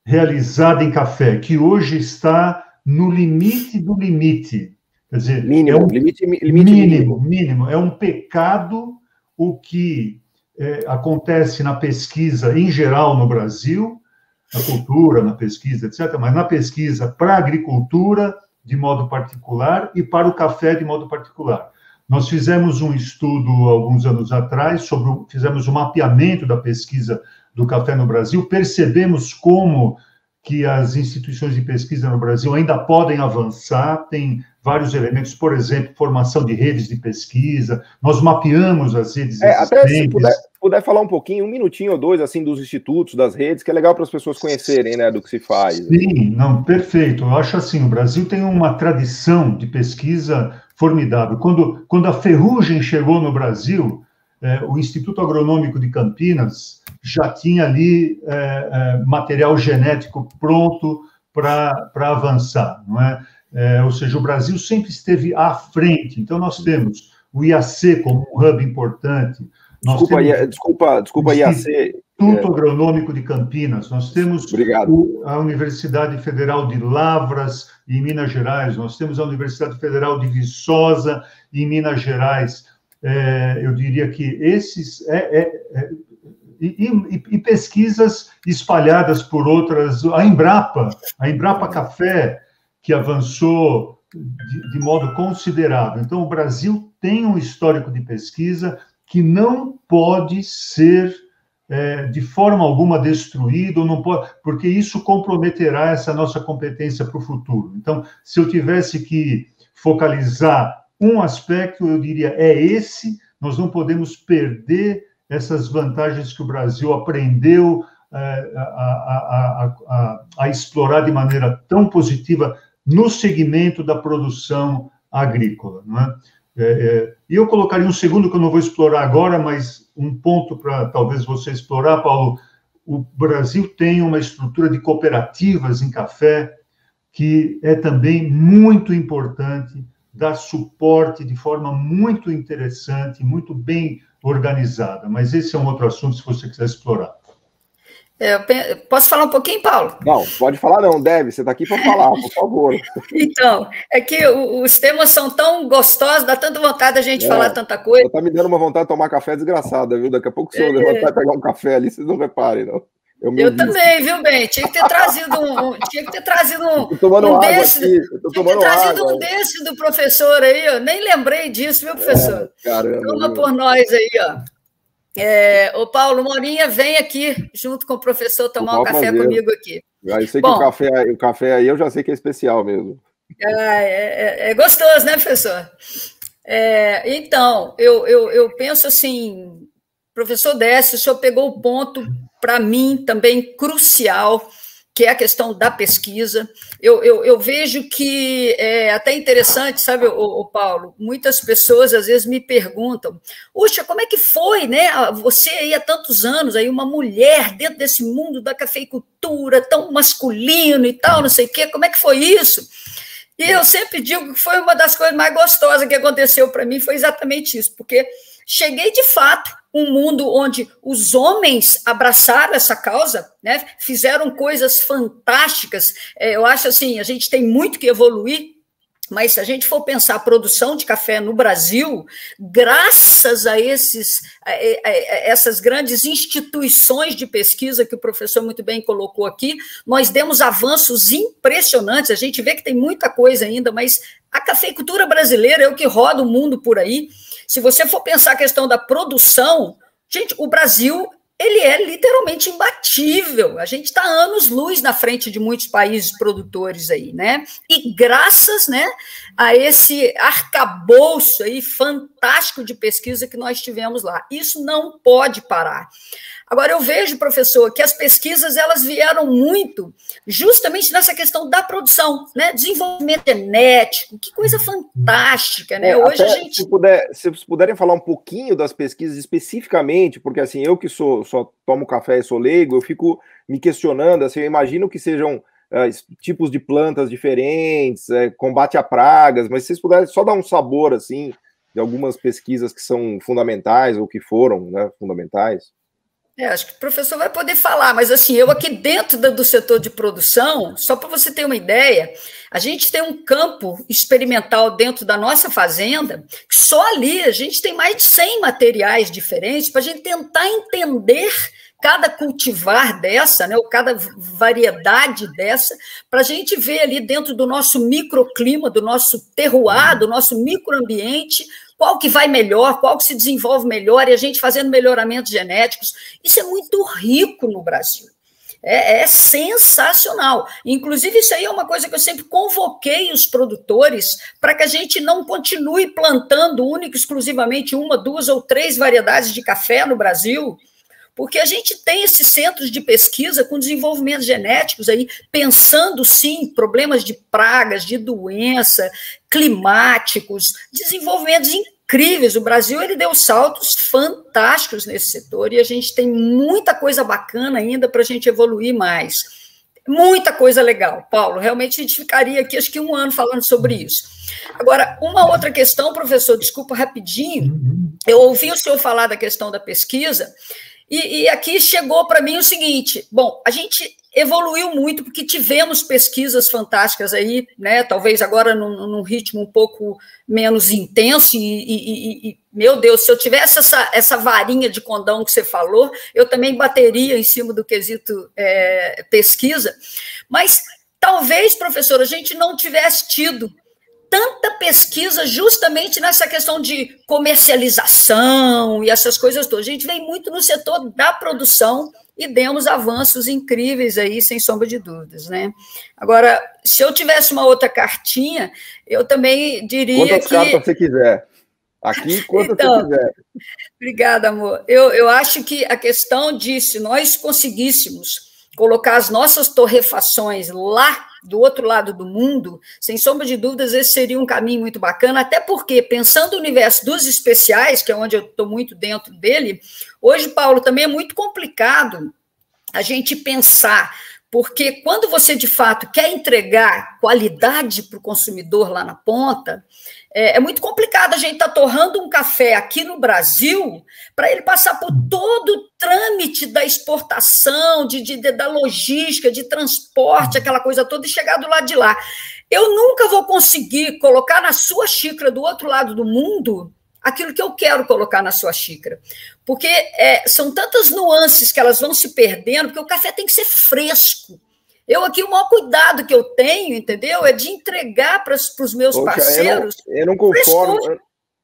realizada em café, que hoje está no limite do limite. Quer dizer, mínimo, é um, limite, limite mínimo, mínimo. É um pecado o que é, acontece na pesquisa em geral no Brasil, na cultura, na pesquisa, etc., mas na pesquisa para a agricultura de modo particular e para o café de modo particular. Nós fizemos um estudo alguns anos atrás sobre, fizemos um mapeamento da pesquisa do café no Brasil, percebemos como que as instituições de pesquisa no Brasil ainda podem avançar, tem vários elementos, por exemplo, formação de redes de pesquisa, nós mapeamos as redes é, Até se puder, puder, falar um pouquinho, um minutinho ou dois, assim, dos institutos, das redes, que é legal para as pessoas conhecerem, né, do que se faz. Sim, não, perfeito. Eu acho assim, o Brasil tem uma tradição de pesquisa formidável. Quando, quando a ferrugem chegou no Brasil, é, o Instituto Agronômico de Campinas já tinha ali é, é, material genético pronto para avançar, não é? É? Ou seja, o Brasil sempre esteve à frente. Então, nós temos o IAC como um hub importante. desculpa, temos... desculpa, desculpa, IAC. Instituto Agronômico de Campinas, nós temos o, a Universidade Federal de Lavras, em Minas Gerais, nós temos a Universidade Federal de Viçosa, em Minas Gerais. É, eu diria que esses. É, é, é e, e, e, pesquisas espalhadas por outras. A Embrapa, a Embrapa Café, que avançou de, de modo considerável. Então, o Brasil tem um histórico de pesquisa que não pode ser é, de forma alguma destruído, não pode, porque isso comprometerá essa nossa competência para o futuro. Então, se eu tivesse que focalizar um aspecto, eu diria, é esse, nós não podemos perder essas vantagens que o Brasil aprendeu é, a, a, a, a, explorar de maneira tão positiva no segmento da produção agrícola. Não é? É, é, e eu colocaria um segundo que eu não vou explorar agora, mas um ponto para talvez você explorar, Paulo. O Brasil tem uma estrutura de cooperativas em café que é também muito importante, dá suporte de forma muito interessante, muito bem organizada. Mas esse é um outro assunto, se você quiser explorar. É, posso falar um pouquinho, Paulo? Não, pode falar não, deve. Você está aqui para falar, por favor. então, é que os temas são tão gostosos, dá tanta vontade a gente é, falar tanta coisa. Está me dando uma vontade de tomar café desgraçada, viu? Daqui a pouco se eu é... levantar e pegar um café ali, vocês não reparem, não. Eu, eu também, viu, bem? Tinha que ter trazido um, tinha que ter trazido um, um desse. Aqui, tinha que ter trazido água. um desse do professor aí, ó. Nem lembrei disso, viu, professor? É, caramba, Toma viu? por nós aí, ó. É, o Paulo Morinha vem aqui junto com o professor tomar um café fazer. comigo aqui. Eu sei Bom, que o café, o café aí eu já sei que é especial mesmo. É, é, é gostoso, né, professor? É, então, eu, eu, eu penso assim, professor Décio, o senhor pegou o ponto, para mim, também crucial, que é a questão da pesquisa. Eu, eu, eu vejo que é até interessante, sabe, o, o, Paulo? Muitas pessoas às vezes me perguntam: Puxa, como é que foi, né? Você aí há tantos anos, aí uma mulher dentro desse mundo da cafeicultura tão masculino e tal, não sei o quê, como é que foi isso? E eu sempre digo que foi uma das coisas mais gostosas que aconteceu para mim, foi exatamente isso, porque cheguei de fato um mundo onde os homens abraçaram essa causa, né? fizeram coisas fantásticas. É, eu acho assim, a gente tem muito que evoluir mas se a gente for pensar a produção de café no Brasil, graças a, esses, a, a, a, essas grandes instituições de pesquisa que o professor muito bem colocou aqui, nós demos avanços impressionantes. A gente vê que tem muita coisa ainda, mas a cafeicultura brasileira é o que roda o mundo por aí. Se você for pensar a questão da produção, gente, o Brasil ele é literalmente imbatível. A gente está anos-luz na frente de muitos países produtores aí, né? E graças né, a esse arcabouço aí fantástico de pesquisa que nós tivemos lá. Isso não pode parar. Agora, eu vejo, professor, que as pesquisas elas vieram muito justamente nessa questão da produção, né? desenvolvimento genético, que coisa fantástica, né? É, Hoje a gente. Se, puder, se vocês puderem falar um pouquinho das pesquisas especificamente, porque assim, eu que sou só tomo café e sou leigo, eu fico me questionando, assim, eu imagino que sejam uh, tipos de plantas diferentes, uh, combate a pragas, mas se vocês puderem só dar um sabor assim de algumas pesquisas que são fundamentais ou que foram né, fundamentais. É, acho que o professor vai poder falar, mas assim, eu aqui dentro do setor de produção, só para você ter uma ideia, a gente tem um campo experimental dentro da nossa fazenda, que só ali a gente tem mais de 100 materiais diferentes para a gente tentar entender cada cultivar dessa, né, ou cada variedade dessa, para a gente ver ali dentro do nosso microclima, do nosso terroir, do nosso microambiente, qual que vai melhor, qual que se desenvolve melhor, e a gente fazendo melhoramentos genéticos. Isso é muito rico no Brasil. É, é, sensacional. Inclusive, isso aí é uma coisa que eu sempre convoquei os produtores para que a gente não continue plantando única exclusivamente uma, duas ou três variedades de café no Brasil, porque a gente tem esses centros de pesquisa com desenvolvimentos genéticos aí, pensando sim problemas de pragas, de doença, climáticos, desenvolvimentos incríveis. O Brasil ele deu saltos fantásticos nesse setor e a gente tem muita coisa bacana ainda para a gente evoluir mais. Muita coisa legal, Paulo. Realmente a gente ficaria aqui, acho que um ano falando sobre isso. Agora, uma outra questão, professor, desculpa rapidinho. Uhum. Eu ouvi o senhor falar da questão da pesquisa, e, e aqui chegou para mim o seguinte: bom, a gente evoluiu muito porque tivemos pesquisas fantásticas aí, né? Talvez agora num, num ritmo um pouco menos intenso e, e, e, meu Deus, se eu tivesse essa, essa varinha de condão que você falou, eu também bateria em cima do quesito é, pesquisa. Mas talvez, professor, a gente não tivesse tido tanta pesquisa justamente nessa questão de comercialização e essas coisas todas. A gente vem muito no setor da produção e demos avanços incríveis aí, sem sombra de dúvidas, né? Agora, se eu tivesse uma outra cartinha, eu também diria Quantas que... cartas você quiser. Aqui, quantas então, você quiser. Obrigada, amor. Eu, eu acho que a questão de se nós conseguíssemos colocar as nossas torrefações lá do outro lado do mundo, sem sombra de dúvidas, esse seria um caminho muito bacana, até porque, pensando no universo dos especiais, que é onde eu estou muito dentro dele, hoje, Paulo, também é muito complicado a gente pensar porque quando você de fato quer entregar qualidade para o consumidor lá na ponta, é, é, muito complicado a gente estar tá torrando um café aqui no Brasil para ele passar por todo o trâmite da exportação, de, de, da logística, de transporte, aquela coisa toda, e chegar do lado de lá. Eu nunca vou conseguir colocar na sua xícara do outro lado do mundo aquilo que eu quero colocar na sua xícara. Porque é, são tantas nuances que elas vão se perdendo, porque o café tem que ser fresco. Eu aqui, o maior cuidado que eu tenho, entendeu? É de entregar para os meus Poxa, parceiros. Eu não, eu não conformo. Eu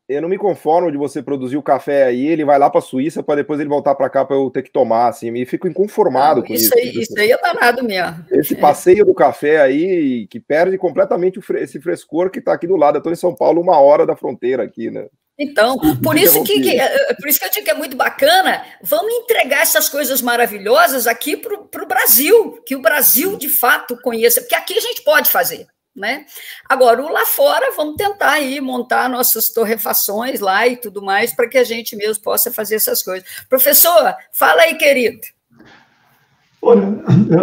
não me conformo de você produzir o café aí, ele vai lá para a Suíça para depois ele voltar para cá para eu ter que tomar, assim, me fico inconformado não, com isso. Aí, isso aí é danado mesmo. Esse é. passeio do café aí, que perde completamente esse frescor que está aqui do lado. Eu estou em São Paulo, uma hora da fronteira aqui, né? Então, por isso que, que, é, por isso que eu digo que é muito bacana, vamos entregar essas coisas maravilhosas aqui para o Brasil, que o Brasil de fato conheça, porque aqui a gente pode fazer. Né? Agora, o lá fora, vamos tentar aí montar nossas torrefações lá e tudo mais, para que a gente mesmo possa fazer essas coisas. Professor, fala aí, querido. Olha,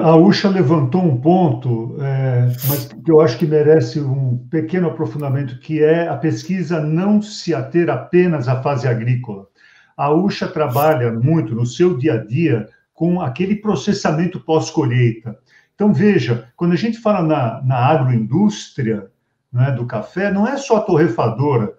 a Ucha levantou um ponto, é, mas que eu acho que merece um pequeno aprofundamento, que é a pesquisa não se ater apenas à fase agrícola. A Ucha trabalha muito no seu dia a dia com aquele processamento pós-colheita. Então, veja, quando a gente fala na, na agroindústria né, do café, não é só a torrefadora.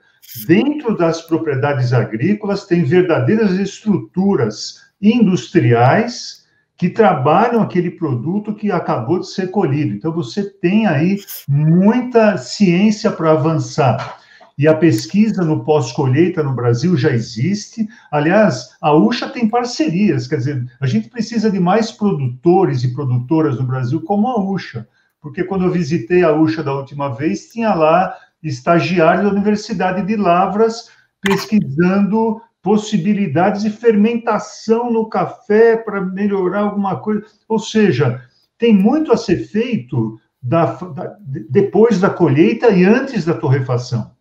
Dentro das propriedades agrícolas, tem verdadeiras estruturas industriais que trabalham aquele produto que acabou de ser colhido. Então, você tem aí muita ciência para avançar. E a pesquisa no pós-colheita no Brasil já existe. Aliás, a UXA tem parcerias, quer dizer, a gente precisa de mais produtores e produtoras no Brasil como a UXA. Porque quando eu visitei a UXA da última vez, tinha lá estagiários da Universidade de Lavras pesquisando possibilidades de fermentação no café para melhorar alguma coisa. Ou seja, tem muito a ser feito da, da, depois da colheita e antes da torrefação.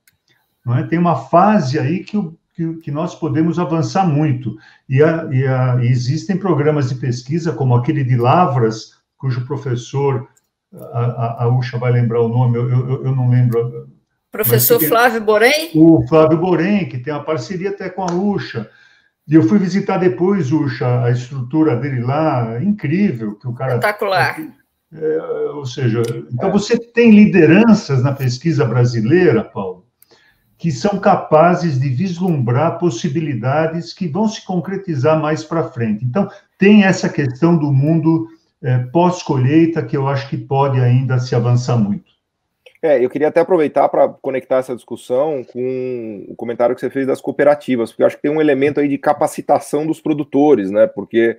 Não é? Tem uma fase aí que, que, que nós podemos avançar muito. E, a, e, a, e, existem programas de pesquisa, como aquele de Lavras, cujo professor, a, a, Ucha vai lembrar o nome, eu, eu, eu não lembro Professor Flávio Borém? O Flávio Borém, que tem uma parceria até com a Ucha. E eu fui visitar depois, Ucha, a estrutura dele lá, incrível. Que o cara, Espetacular. É, ou seja, então você tem lideranças na pesquisa brasileira, Paulo, que são capazes de vislumbrar possibilidades que vão se concretizar mais para frente. Então, tem essa questão do mundo é, pós-colheita que eu acho que pode ainda se avançar muito. É, eu queria até aproveitar para conectar essa discussão com o comentário que você fez das cooperativas, porque eu acho que tem um elemento aí de capacitação dos produtores, né? Porque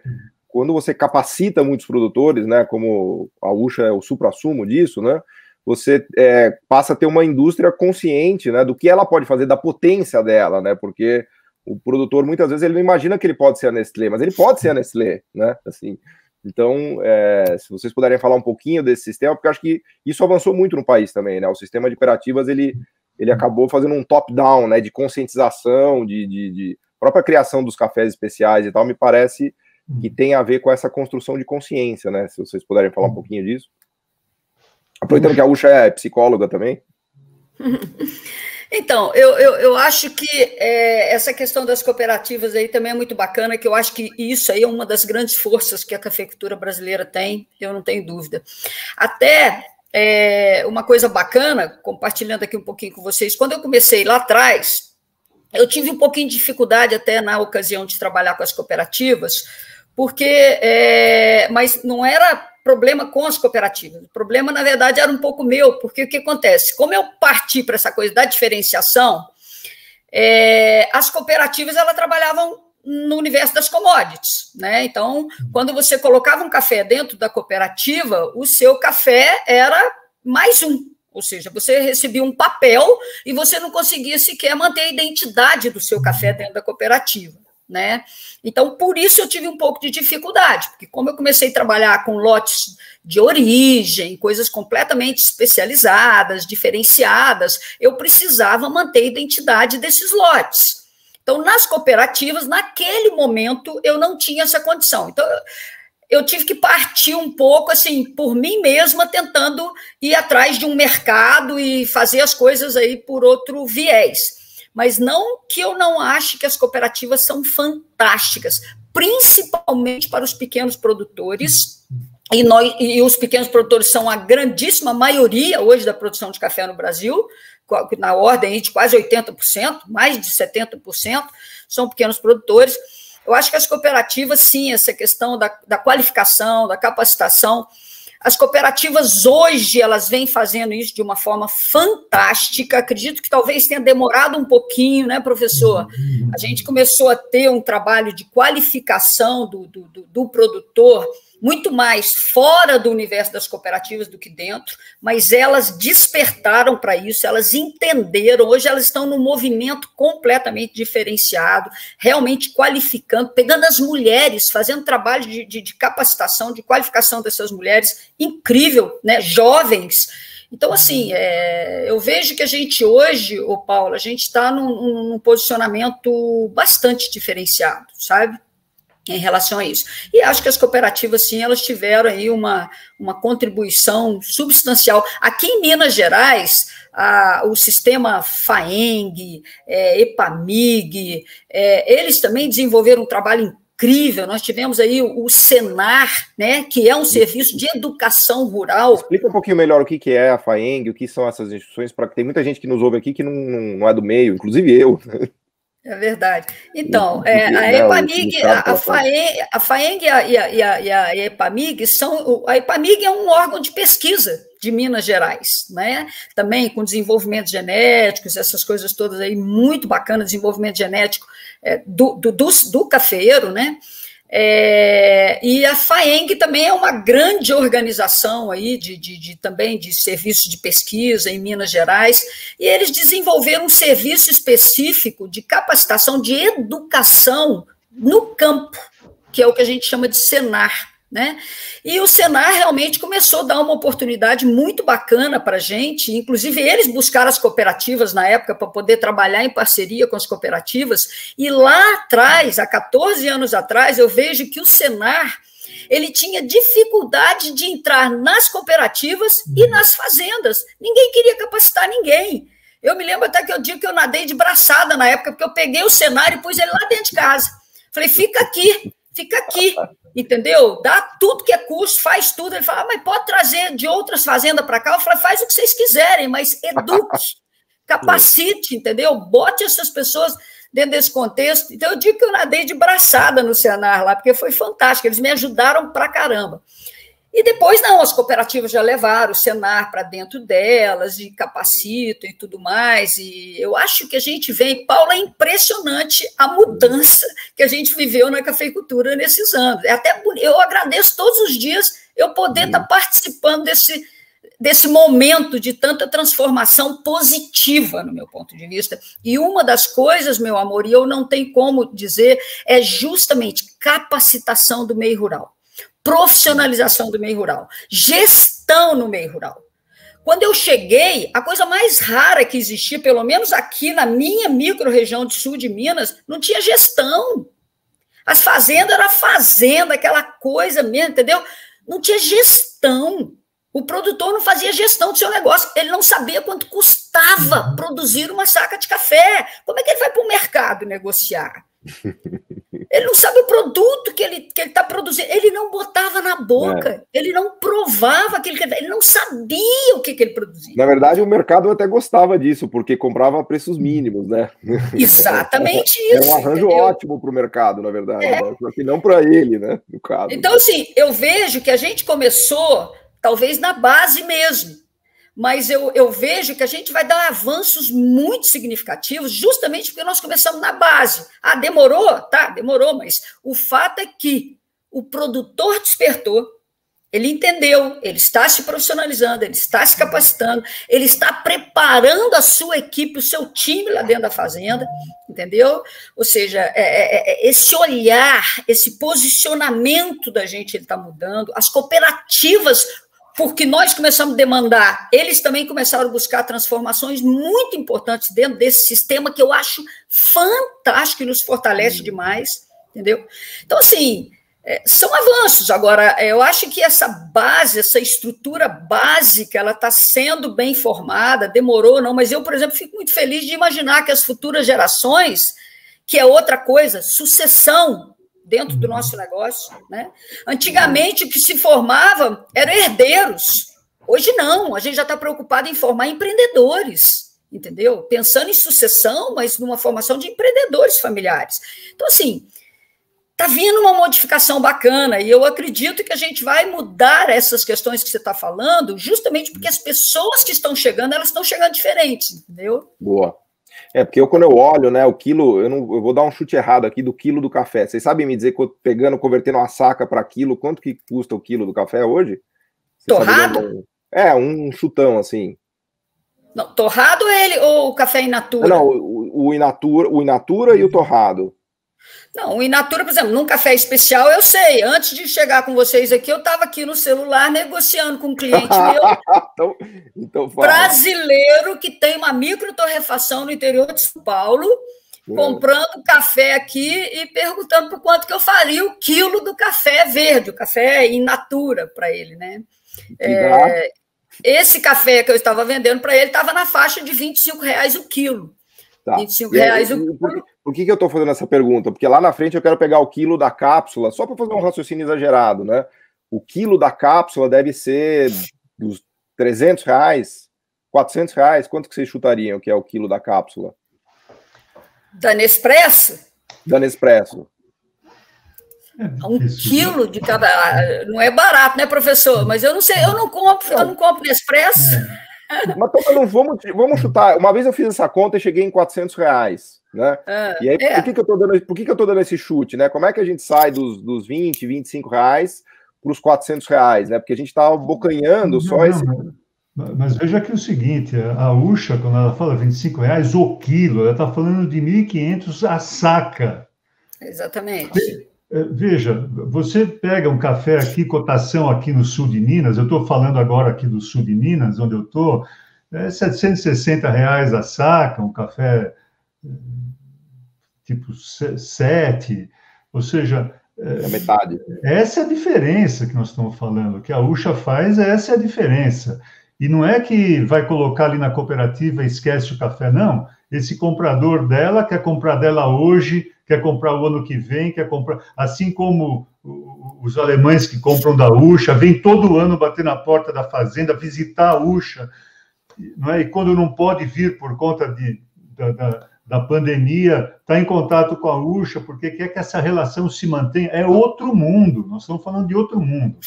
quando você capacita muitos produtores, né, como a Ucha é o supra-sumo disso, né, você é, passa a ter uma indústria consciente, né, do que ela pode fazer, da potência dela, né, porque o produtor muitas vezes ele não imagina que ele pode ser a Nestlé, mas ele pode ser a Nestlé, né, assim, então, é, se vocês puderem falar um pouquinho desse sistema, porque acho que isso avançou muito no país também, né? O sistema de cooperativas ele, ele acabou fazendo um top-down, né? De conscientização, de, de, de, própria criação dos cafés especiais e tal, me parece que uhum. tem a ver com essa construção de consciência, né? Se vocês puderem falar um pouquinho disso. Aproveitando que a Ucha é psicóloga também. Então, eu, eu, eu acho que é, essa questão das cooperativas aí também é muito bacana, que eu acho que isso aí é uma das grandes forças que a cafeicultura brasileira tem, eu não tenho dúvida. Até é, uma coisa bacana, compartilhando aqui um pouquinho com vocês, quando eu comecei lá atrás, eu tive um pouquinho de dificuldade até na ocasião de trabalhar com as cooperativas, porque, é, mas não era problema com as cooperativas. O problema, na verdade, era um pouco meu, porque o que acontece? Como eu parti para essa coisa da diferenciação, é, as cooperativas elas trabalhavam no universo das commodities, né? Então, quando você colocava um café dentro da cooperativa, o seu café era mais um, ou seja, você recebia um papel e você não conseguia sequer manter a identidade do seu café dentro da cooperativa né? Então, por isso eu tive um pouco de dificuldade, porque como eu comecei a trabalhar com lotes de origem, coisas completamente especializadas, diferenciadas, eu precisava manter a identidade desses lotes. Então, nas cooperativas, naquele momento, eu não tinha essa condição. Então, eu tive que partir um pouco, assim, por mim mesma, tentando ir atrás de um mercado e fazer as coisas aí por outro viés mas não que eu não ache que as cooperativas são fantásticas, principalmente para os pequenos produtores. E, nós, e os pequenos produtores são a grandíssima maioria hoje da produção de café no Brasil, na ordem de quase 80%, mais de 70% são pequenos produtores. Eu acho que as cooperativas, sim, essa questão da, da qualificação, da capacitação, as cooperativas hoje elas vêm fazendo isso de uma forma fantástica. Acredito que talvez tenha demorado um pouquinho, né, professor? A gente começou a ter um trabalho de qualificação do, do, do, do produtor muito mais fora do universo das cooperativas do que dentro, mas elas despertaram para isso, elas entenderam, hoje elas estão num movimento completamente diferenciado, realmente qualificando, pegando as mulheres, fazendo trabalho de, de, de capacitação, de qualificação dessas mulheres, incrível, né? jovens. Então, assim, é, eu vejo que a gente hoje, ô Paulo, a gente está num, num posicionamento bastante diferenciado, sabe? Em relação a isso. E acho que as cooperativas, sim, elas tiveram aí uma, uma contribuição substancial. Aqui em Minas Gerais, a, o sistema FAENG, é, EPAMIG, é, eles também desenvolveram um trabalho incrível. Nós tivemos aí o, o Senar, né, que é um serviço de educação rural. Explica um pouquinho melhor o que, que é a FAENG, o que são essas instituições, para que tem muita gente que nos ouve aqui que não, não é do meio, inclusive eu. É verdade. Então, é, a EPAMIG, a, a, FAENG, a FAENG e a, e a, e a EPAMIG são. A EPAMIG é um órgão de pesquisa de Minas Gerais, né? Também com desenvolvimento genéticos, essas coisas todas aí, muito bacana, desenvolvimento genético é, do, do, do, do cafeeiro, né? É, e a FAENG também é uma grande organização aí de, de, de, também de serviços de pesquisa em Minas Gerais, e eles desenvolveram um serviço específico de capacitação de educação no campo, que é o que a gente chama de Senar. Né? E o Senar realmente começou a dar uma oportunidade muito bacana para a gente, inclusive eles buscaram as cooperativas na época para poder trabalhar em parceria com as cooperativas, e lá atrás, há 14 anos atrás, eu vejo que o Senar ele tinha dificuldade de entrar nas cooperativas e uhum. nas fazendas. Ninguém queria capacitar ninguém. Eu me lembro até que eu digo que eu nadei de braçada na época, porque eu peguei o cenário e pus ele lá dentro de casa. Falei, fica aqui, fica aqui, entendeu? Dá tudo que é custo, faz tudo. Ele fala, ah, mas pode trazer de outras fazendas para cá. Eu falei, faz o que vocês quiserem, mas eduque, capacite, entendeu? Bote essas pessoas dentro desse contexto. Então, eu digo que eu nadei de braçada no Senar lá, porque foi fantástico, eles me ajudaram pra caramba. E depois, não, as cooperativas já levaram o Senar para dentro delas, e capacitam e tudo mais. E eu acho que a gente vem, Paula, é impressionante a mudança que a gente viveu na cafeicultura nesses anos. É até eu agradeço todos os dias eu poder estar tá participando desse, desse momento de tanta transformação positiva, no meu ponto de vista. E uma das coisas, meu amor, e eu não tenho como dizer, é justamente capacitação do meio rural profissionalização do meio rural, gestão no meio rural. Quando eu cheguei, a coisa mais rara que existia, pelo menos aqui na minha micro-região de sul de Minas, não tinha gestão. As fazendas era fazenda, aquela coisa mesmo, entendeu? Não tinha gestão. O produtor não fazia gestão do seu negócio, ele não sabia quanto custava uhum. produzir uma saca de café. Como é que ele vai para o mercado negociar? Ele não sabe o produto que ele está que ele tá produzindo. Ele não botava na boca. É. Ele não provava aquilo que ele, ele não sabia o que, que ele produzia. Na verdade, o mercado até gostava disso, porque comprava a preços mínimos, né? Exatamente isso. É um arranjo entendeu? ótimo para o mercado, na verdade. É. não para ele, né? No caso. Então, assim, eu vejo que a gente começou, talvez, na base mesmo mas eu, eu vejo que a gente vai dar avanços muito significativos, justamente porque nós começamos na base. Ah, demorou? Tá, demorou, mas o fato é que o produtor despertou, ele entendeu, ele está se profissionalizando, ele está se capacitando, ele está preparando a sua equipe, o seu time lá dentro da fazenda, entendeu? Ou seja, é, é, é esse olhar, esse posicionamento da gente ele está mudando, as cooperativas porque nós começamos a demandar, eles também começaram a buscar transformações muito importantes dentro desse sistema que eu acho fantástico e nos fortalece demais, entendeu? Então, assim, é, são avanços. Agora, é, eu acho que essa base, essa estrutura básica, ela está sendo bem formada, demorou, não, mas eu, por exemplo, fico muito feliz de imaginar que as futuras gerações, que é outra coisa, sucessão dentro do nosso negócio. Né? Antigamente, o que se formava eram herdeiros. Hoje não, a gente já está preocupado em formar empreendedores, entendeu? Pensando em sucessão, mas numa formação de empreendedores familiares. Então, assim, está vindo uma modificação bacana e eu acredito que a gente vai mudar essas questões que você está falando, justamente porque as pessoas que estão chegando, elas estão chegando diferentes, entendeu? Boa. É, porque eu, quando eu olho, né, o quilo, eu, não, eu vou dar um chute errado aqui do quilo do café. Vocês sabem me dizer, pegando, convertendo uma saca para quilo, quanto que custa o quilo do café hoje? Vocês torrado? É, um chutão, assim. Não, torrado ele ou o café in natura? Não, o, o in natura, o in natura e o torrado. Não, o Inatura, por exemplo, num café especial, eu sei. Antes de chegar com vocês aqui, eu estava aqui no celular negociando com um cliente meu então, então brasileiro que tem uma micro torrefação no interior de São Paulo comprando café aqui e perguntando por quanto que eu faria o quilo do café verde, o café in natura para ele, né? É, esse café que eu estava vendendo para ele estava na faixa de 25 reais o quilo. Tá. 25 reais o quilo. Por, que, que eu estou fazendo essa pergunta? Porque lá na frente eu quero pegar o quilo da cápsula, só para fazer um raciocínio exagerado, né? O quilo da cápsula deve ser dos 300 reais, 400 reais. Quanto que vocês chutariam que é o quilo da cápsula? Da Nespresso? Da Nespresso. É um quilo de cada. Ah, não é barato, né, professor? Mas eu não sei, eu não compro, eu não compro Nespresso. É. Mas então, vamos, vamos chutar. Uma vez eu fiz essa conta e cheguei em 400 reais. Né? Ah, e aí, é. por, que, que, eu tô dando, por que, que eu tô dando esse chute? Né? Como é que a gente sai dos, dos 20, 25 reais para os 400 reais? Né? Porque a gente está abocanhando só não, esse. Não. Mas veja que é o seguinte, a Ucha, quando ela fala 25 reais o quilo, ela está falando de 1.500 a saca. Exatamente. É, veja, você pega um café aqui, cotação aqui no sul de Minas, eu estou falando agora aqui do sul de Minas, onde eu estou, é 760 reais a saca, um café tipo 7, ou seja... É metade. Essa é a diferença que nós estamos falando, que a Ucha faz, essa é a diferença. E não é que vai colocar ali na cooperativa e esquece o café, não. Esse comprador dela quer comprar dela hoje, quer comprar o ano que vem, quer comprar. Assim como os alemães que compram da Ucha, vem todo ano bater na porta da fazenda, visitar a Ucha. Não é? E quando não pode vir por conta de, da, da, da pandemia, está em contato com a Ucha, porque quer que essa relação se mantenha. É outro mundo, nós estamos falando de outro mundo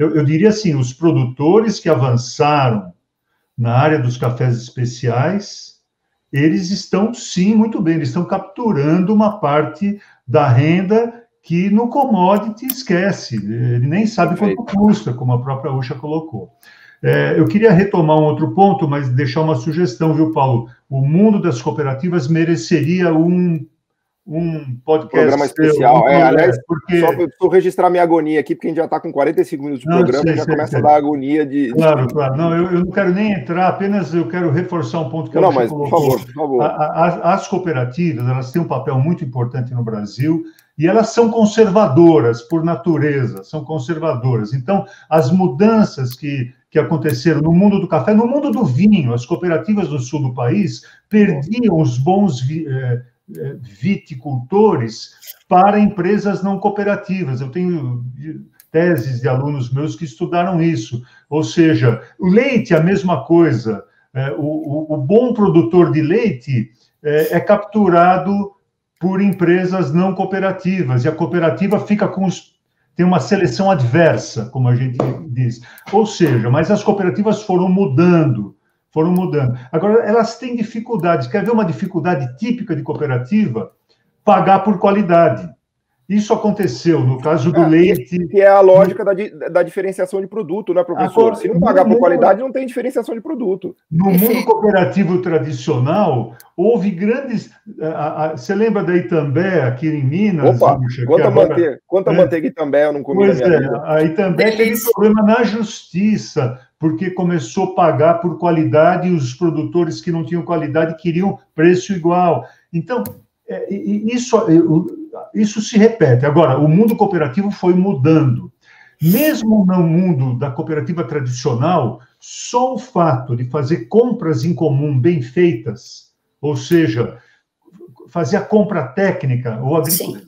eu, eu diria assim, os produtores que avançaram na área dos cafés especiais, eles estão sim muito bem, eles estão capturando uma parte da renda que no commodity esquece, ele nem sabe quanto custa, como a própria Ucha colocou. É, eu queria retomar um outro ponto, mas deixar uma sugestão, viu, Paulo? O mundo das cooperativas mereceria um um podcast. Programa especial. é, aliás, porque... só para registrar minha agonia aqui, porque a gente já está com 45 minutos de não, programa sei, já sei, começa sei. a dar agonia de. Claro, claro. Não, eu, eu, não quero nem entrar, apenas eu quero reforçar um ponto que não, mas, colocou. Por favor, por favor. A, a, as cooperativas, elas têm um papel muito importante no Brasil e elas são conservadoras por natureza, são conservadoras. Então, as mudanças que, que aconteceram no mundo do café, no mundo do vinho, as cooperativas do sul do país perdiam os bons eh, é, viticultores para empresas não cooperativas. Eu tenho teses de alunos meus que estudaram isso. Ou seja, o leite é a mesma coisa. É, o, o, bom produtor de leite é, é, capturado por empresas não cooperativas e a cooperativa fica com os tem uma seleção adversa, como a gente diz. Ou seja, mas as cooperativas foram mudando foram mudando. Agora, elas têm dificuldades. Quer ver uma dificuldade típica de cooperativa? Pagar por qualidade. Isso aconteceu no caso do é, leite. Que é a lógica da, da diferenciação de produto, né, professor? Agora, Se não pagar por qualidade, não tem diferenciação de produto. No mundo cooperativo tradicional, houve grandes. A, a, você lembra da Itambé aqui em Minas? Opa, quanta, agora, manteiga, quanta é, manteiga Itambé eu não comi Pois é, vida. a Itambé teve problema na justiça, porque começou a pagar por qualidade e os produtores que não tinham qualidade queriam preço igual. Então, é, isso isso se repete. Agora, o mundo cooperativo foi mudando. Mesmo no mundo da cooperativa tradicional, só o fato de fazer compras em comum bem feitas, ou seja, fazer a compra técnica, ou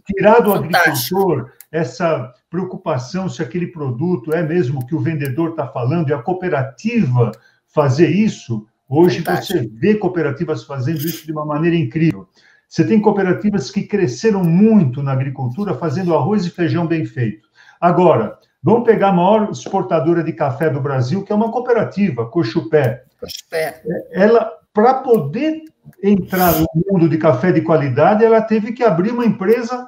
tirar do Fantástico. agricultor essa preocupação se aquele produto é mesmo que o vendedor está falando, e a cooperativa fazer isso, hoje Fantástico. você vê cooperativas fazendo isso de uma maneira incrível. Você tem cooperativas que cresceram muito na agricultura fazendo arroz e feijão bem feito. Agora, vamos pegar a maior exportadora de café do Brasil, que é uma cooperativa, Cochupé. Cochupé. Ela, para poder entrar no mundo de café de qualidade, ela teve que abrir uma empresa,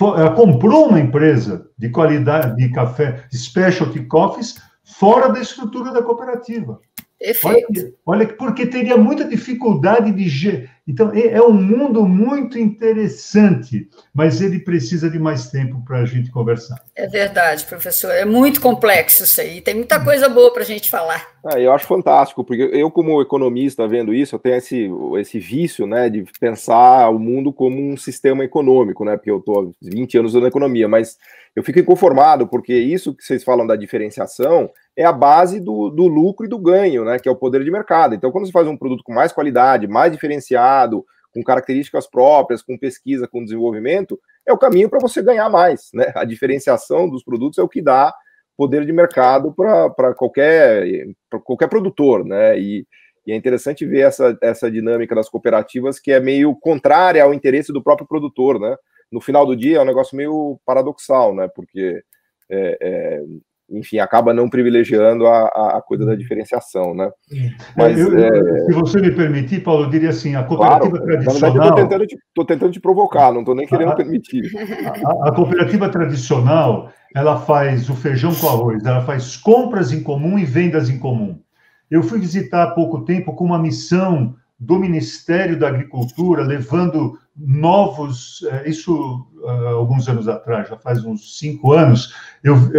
ela comprou uma empresa de qualidade de café, specialty coffees, fora da estrutura da cooperativa. Olha, olha, porque teria muita dificuldade de. Então, é, é um mundo muito interessante, mas ele precisa de mais tempo para a gente conversar. É verdade, professor. É muito complexo isso aí. Tem muita coisa boa para a gente falar. Ah, eu acho fantástico, porque eu, como economista, vendo isso, eu tenho esse, esse vício, né, de pensar o mundo como um sistema econômico, né, porque eu estou há 20 anos na economia, mas eu fico inconformado, porque isso que vocês falam da diferenciação é a base do, do lucro e do ganho, né, que é o poder de mercado. Então, quando você faz um produto com mais qualidade, mais diferenciado, com características próprias, com pesquisa, com desenvolvimento, é o caminho para você ganhar mais, né? A diferenciação dos produtos é o que dá poder de mercado para qualquer, qualquer produtor, né? E, e, é interessante ver essa, essa dinâmica das cooperativas que é meio contrária ao interesse do próprio produtor, né? No final do dia é um negócio meio paradoxal, né? Porque é, é, enfim, acaba não privilegiando a, a coisa da uhum. diferenciação, né? Mas, eu, é... Se você me permitir, Paulo, eu diria assim, a cooperativa claro, tradicional... Estou tentando, tentando, te provocar, não estou nem querendo a, permitir. A, a, cooperativa tradicional, ela faz o feijão com arroz, ela faz compras em comum e vendas em comum. Eu fui visitar há pouco tempo com uma missão do Ministério da Agricultura, levando novos, é, isso uh, alguns anos atrás, já faz uns cinco anos, eu uh,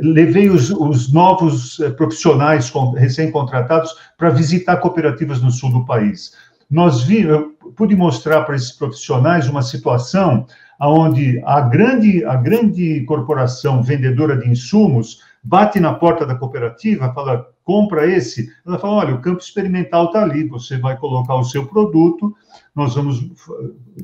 levei os, os novos profissionais recém-contratados para visitar cooperativas no sul do país. Nós vi, eu pude mostrar para esses profissionais uma situação onde a grande, a grande corporação vendedora de insumos bate na porta da cooperativa, fala, compra esse. Ela fala, olha, o campo experimental está ali, você vai colocar o seu produto, nós vamos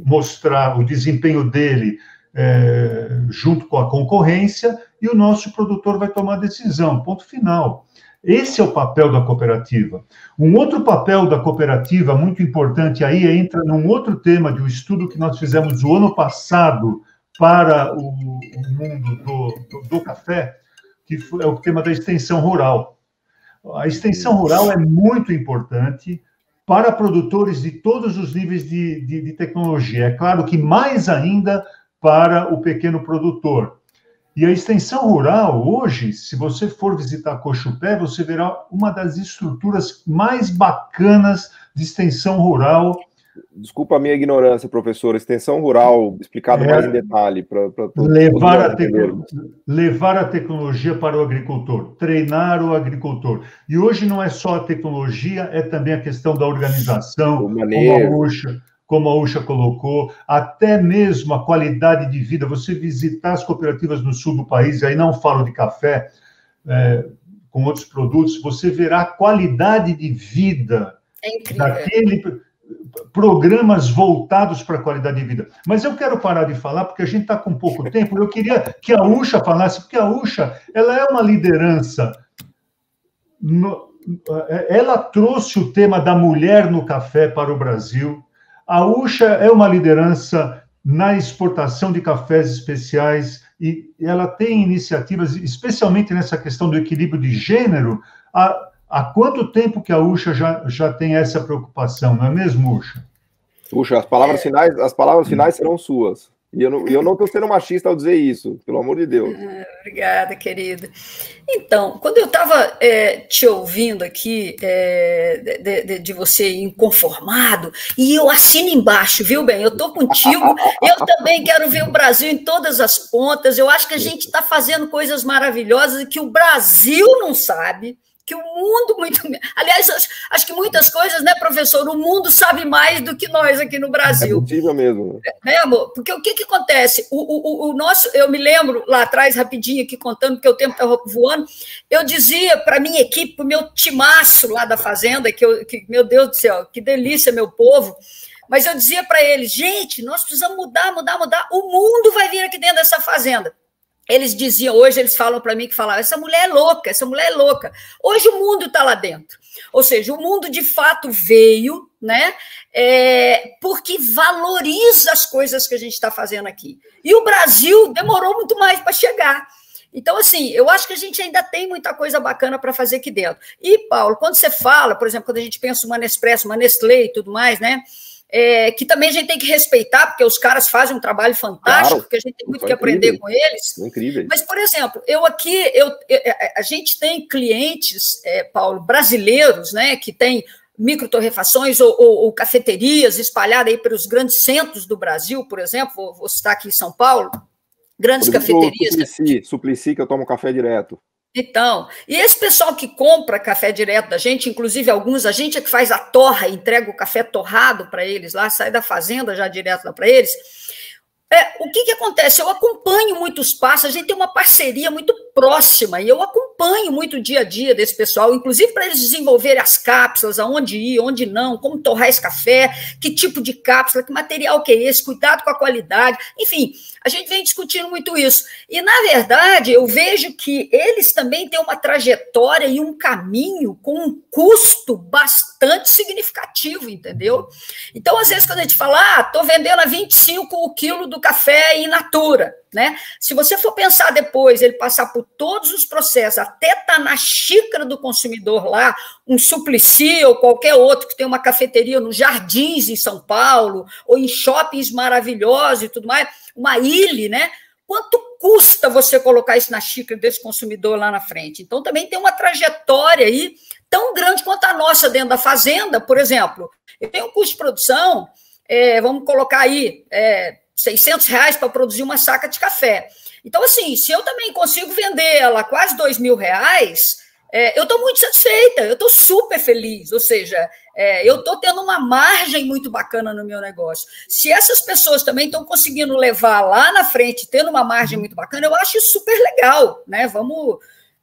mostrar o desempenho dele é, junto com a concorrência e o nosso produtor vai tomar decisão, ponto final. Esse é o papel da cooperativa. Um outro papel da cooperativa, muito importante aí, entra num outro tema de um estudo que nós fizemos o ano passado para o, o mundo do, do, do café, que é o tema da extensão rural. A extensão rural é muito importante para produtores de todos os níveis de, de, de tecnologia. É claro que mais ainda para o pequeno produtor. E a extensão rural, hoje, se você for visitar Cochupé, você verá uma das estruturas mais bacanas de extensão rural Desculpa a minha ignorância, professor. Extensão rural, explicado é, mais em detalhe. Pra, pra, pra levar, a levar a tecnologia para o agricultor, treinar o agricultor. E hoje não é só a tecnologia, é também a questão da organização, como a, Uxa, como a Uxa colocou, até mesmo a qualidade de vida. Você visitar as cooperativas no sul do país, aí não falo de café, é, com outros produtos, você verá a qualidade de vida é daquele programas voltados para a qualidade de vida. Mas eu quero parar de falar, porque a gente está com pouco tempo. Eu queria que a Ucha falasse, porque a Ucha ela é uma liderança. Ela trouxe o tema da mulher no café para o Brasil. A Ucha é uma liderança na exportação de cafés especiais e ela tem iniciativas, especialmente nessa questão do equilíbrio de gênero. A, Há quanto tempo que a Ucha já, já tem essa preocupação, não é mesmo, Ucha? Ucha, as palavras finais, as palavras finais serão suas. E eu não, eu não estou sendo machista ao dizer isso, pelo amor de Deus. Obrigada, querida. Então, quando eu estava é, te ouvindo aqui, é, de, de, de, você inconformado, e eu assino embaixo, viu, bem? Eu estou contigo, eu também quero ver o Brasil em todas as pontas. Eu acho que a gente está fazendo coisas maravilhosas e que o Brasil não sabe que o mundo muito. Aliás, acho, acho, que muitas coisas, né, professor? O mundo sabe mais do que nós aqui no Brasil. É possível mesmo. Né, amor? Porque o que, que acontece? O, o, o nosso, eu me lembro lá atrás, rapidinho aqui contando, porque o tempo estava voando, eu dizia para a minha equipe, para o meu timaço lá da fazenda, que, eu, que, meu Deus do céu, que delícia, meu povo. Mas eu dizia para eles, gente, nós precisamos mudar, mudar, mudar. O mundo vai vir aqui dentro dessa fazenda eles diziam, hoje eles falam para mim que falavam, essa mulher é louca, essa mulher é louca. Hoje o mundo está lá dentro. Ou seja, o mundo de fato veio, né? É, porque valoriza as coisas que a gente está fazendo aqui. E o Brasil demorou muito mais para chegar. Então, assim, eu acho que a gente ainda tem muita coisa bacana para fazer aqui dentro. E, Paulo, quando você fala, por exemplo, quando a gente pensa no Nespresso, uma Nestlé e tudo mais, né? É, que também a gente tem que respeitar, porque os caras fazem um trabalho fantástico, claro, porque a gente tem muito que aprender com eles. Incrível. Mas, por exemplo, eu aqui, eu, a gente tem clientes, é, Paulo, brasileiros, né, que têm microtorrefações ou, ou, ou, cafeterias espalhadas aí pelos grandes centros do Brasil, por exemplo, vou, vou citar aqui em São Paulo, grandes cafeterias. Suplicy, Suplicy, que eu tomo café direto. Então, e esse pessoal que compra café direto da gente, inclusive alguns, a gente é que faz a torra, entrega o café torrado para eles lá, sai da fazenda já direto lá para eles. É, o que, que acontece? Eu acompanho muitos passos, a gente tem uma parceria muito próxima e eu acompanho muito o dia a dia desse pessoal, inclusive para eles desenvolverem as cápsulas, aonde ir, onde não, como torrar esse café, que tipo de cápsula, que material que é esse, cuidado com a qualidade, enfim, a gente vem discutindo muito isso. E, na verdade, eu vejo que eles também têm uma trajetória e um caminho com um custo bastante significativo, entendeu? Então, às vezes, quando a gente fala, ah, estou vendendo a 25 o quilo do café in natura, né? Se você for pensar depois, ele passar por todos os processos, até estar tá na xícara do consumidor lá, um Suplicy ou qualquer outro que tem uma cafeteria nos Jardins em São Paulo, ou em shoppings maravilhosos e tudo mais, uma ilha, né? Quanto custa você colocar isso na xícara desse consumidor lá na frente? Então, também tem uma trajetória aí tão grande quanto a nossa dentro da fazenda, por exemplo. Eu tenho um custo de produção, é, vamos colocar aí, é, 600 reais para produzir uma saca de café. Então, assim, se eu também consigo vender ela quase dois mil reais, é, eu estou muito satisfeita, eu estou super feliz. Ou seja, é, eu estou tendo uma margem muito bacana no meu negócio. Se essas pessoas também estão conseguindo levar lá na frente, tendo uma margem muito bacana, eu acho super legal, né? Vamos.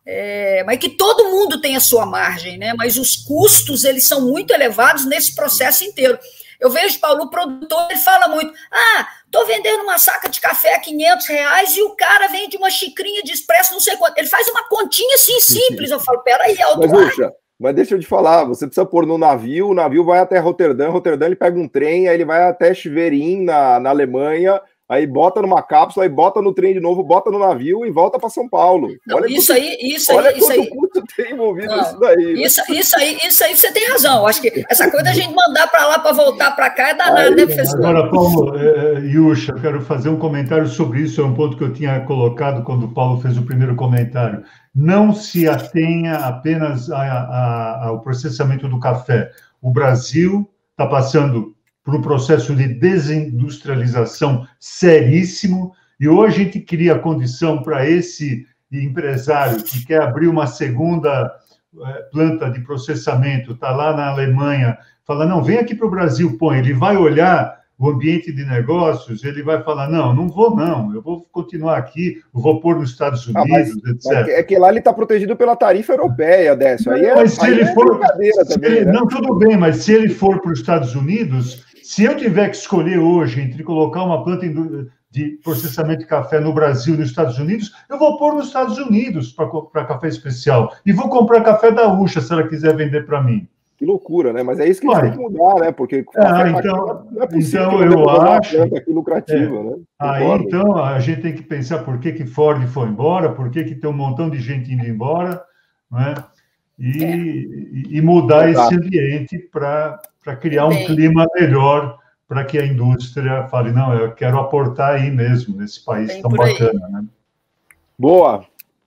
É, mas que todo mundo tem a sua margem, né? Mas os custos eles são muito elevados nesse processo inteiro. Eu vejo, Paulo, o produtor, ele fala muito: ah, estou vendendo uma saca de café a 500 reais e o cara vende uma xicrinha de expresso, não sei quanto. Ele faz uma continha assim simples. Eu falo: peraí, Aldo. Mas, Uxa, mas deixa eu te falar, você precisa pôr no navio, o navio vai até Roterdã, Roterdã ele pega um trem, aí ele vai até Schwerin, na, na Alemanha, aí bota numa cápsula, aí bota no trem de novo, bota no navio e volta para São Paulo. Não, olha isso aí, isso olha aí, isso aí. custo tem envolvido não, isso daí. Né? Isso, isso aí, isso aí você tem razão. Acho que essa coisa da gente mandar para lá para voltar para cá é danada, né, professor? Agora, Paulo, é, é, Yusha, quero fazer um comentário sobre isso, é um ponto que eu tinha colocado quando o Paulo fez o primeiro comentário. Não se atenha apenas a, a, ao processamento do café. O Brasil está passando por um processo de desindustrialização seríssimo, e hoje a gente cria condição para esse empresário que quer abrir uma segunda eh, planta de processamento, está lá na Alemanha, fala, não, vem aqui para o Brasil, põe, ele vai olhar o ambiente de negócios, ele vai falar, não, não vou não, eu vou continuar aqui, vou pôr nos Estados Unidos, ah, mas, etc. É que lá ele está protegido pela tarifa europeia, Décio. Aí é, mas se ele é for, se também, ele, né? Não, tudo bem, mas se ele for para os Estados Unidos, se eu tiver que escolher hoje entre colocar uma planta de processamento de café no Brasil e nos Estados Unidos, eu vou pôr nos Estados Unidos para café especial. E vou comprar café da Ucha se ela quiser vender para mim. Que loucura, né? Mas é isso que Ué. tem que mudar, né? Porque ah, então, não é possível então eu acho aqui lucrativa, é. né? Aí então a gente tem que pensar por que, que Ford foi embora, por que, que tem um montão de gente indo embora, né? E, é. e mudar esse ambiente para para criar um clima melhor para que a indústria fale, não, eu quero aportar aí mesmo, nesse país Bem tão bacana. Né? Boa,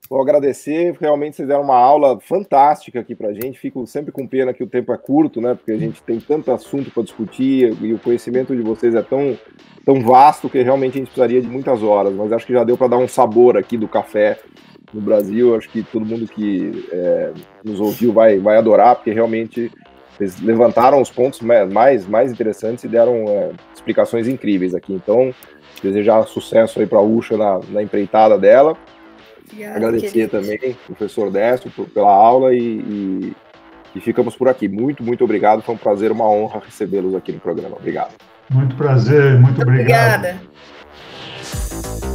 vou agradecer, realmente vocês deram uma aula fantástica aqui para a gente, fico sempre com pena que o tempo é curto, né, porque a gente tem tanto assunto para discutir e o conhecimento de vocês é tão, tão vasto que realmente a gente precisaria de muitas horas, mas acho que já deu para dar um sabor aqui do café no Brasil, acho que todo mundo que é, nos ouviu vai, vai adorar, porque realmente eles levantaram os pontos mais, mais interessantes e deram é, explicações incríveis aqui. Então, desejar sucesso aí para a Ucha na, na, empreitada dela. Obrigada, Agradecer querido. também, professor Décio, pela aula e, e, e, ficamos por aqui. Muito, muito obrigado. Foi um prazer, uma honra recebê-los aqui no programa. Obrigado. Muito prazer, muito, muito obrigado. Obrigada.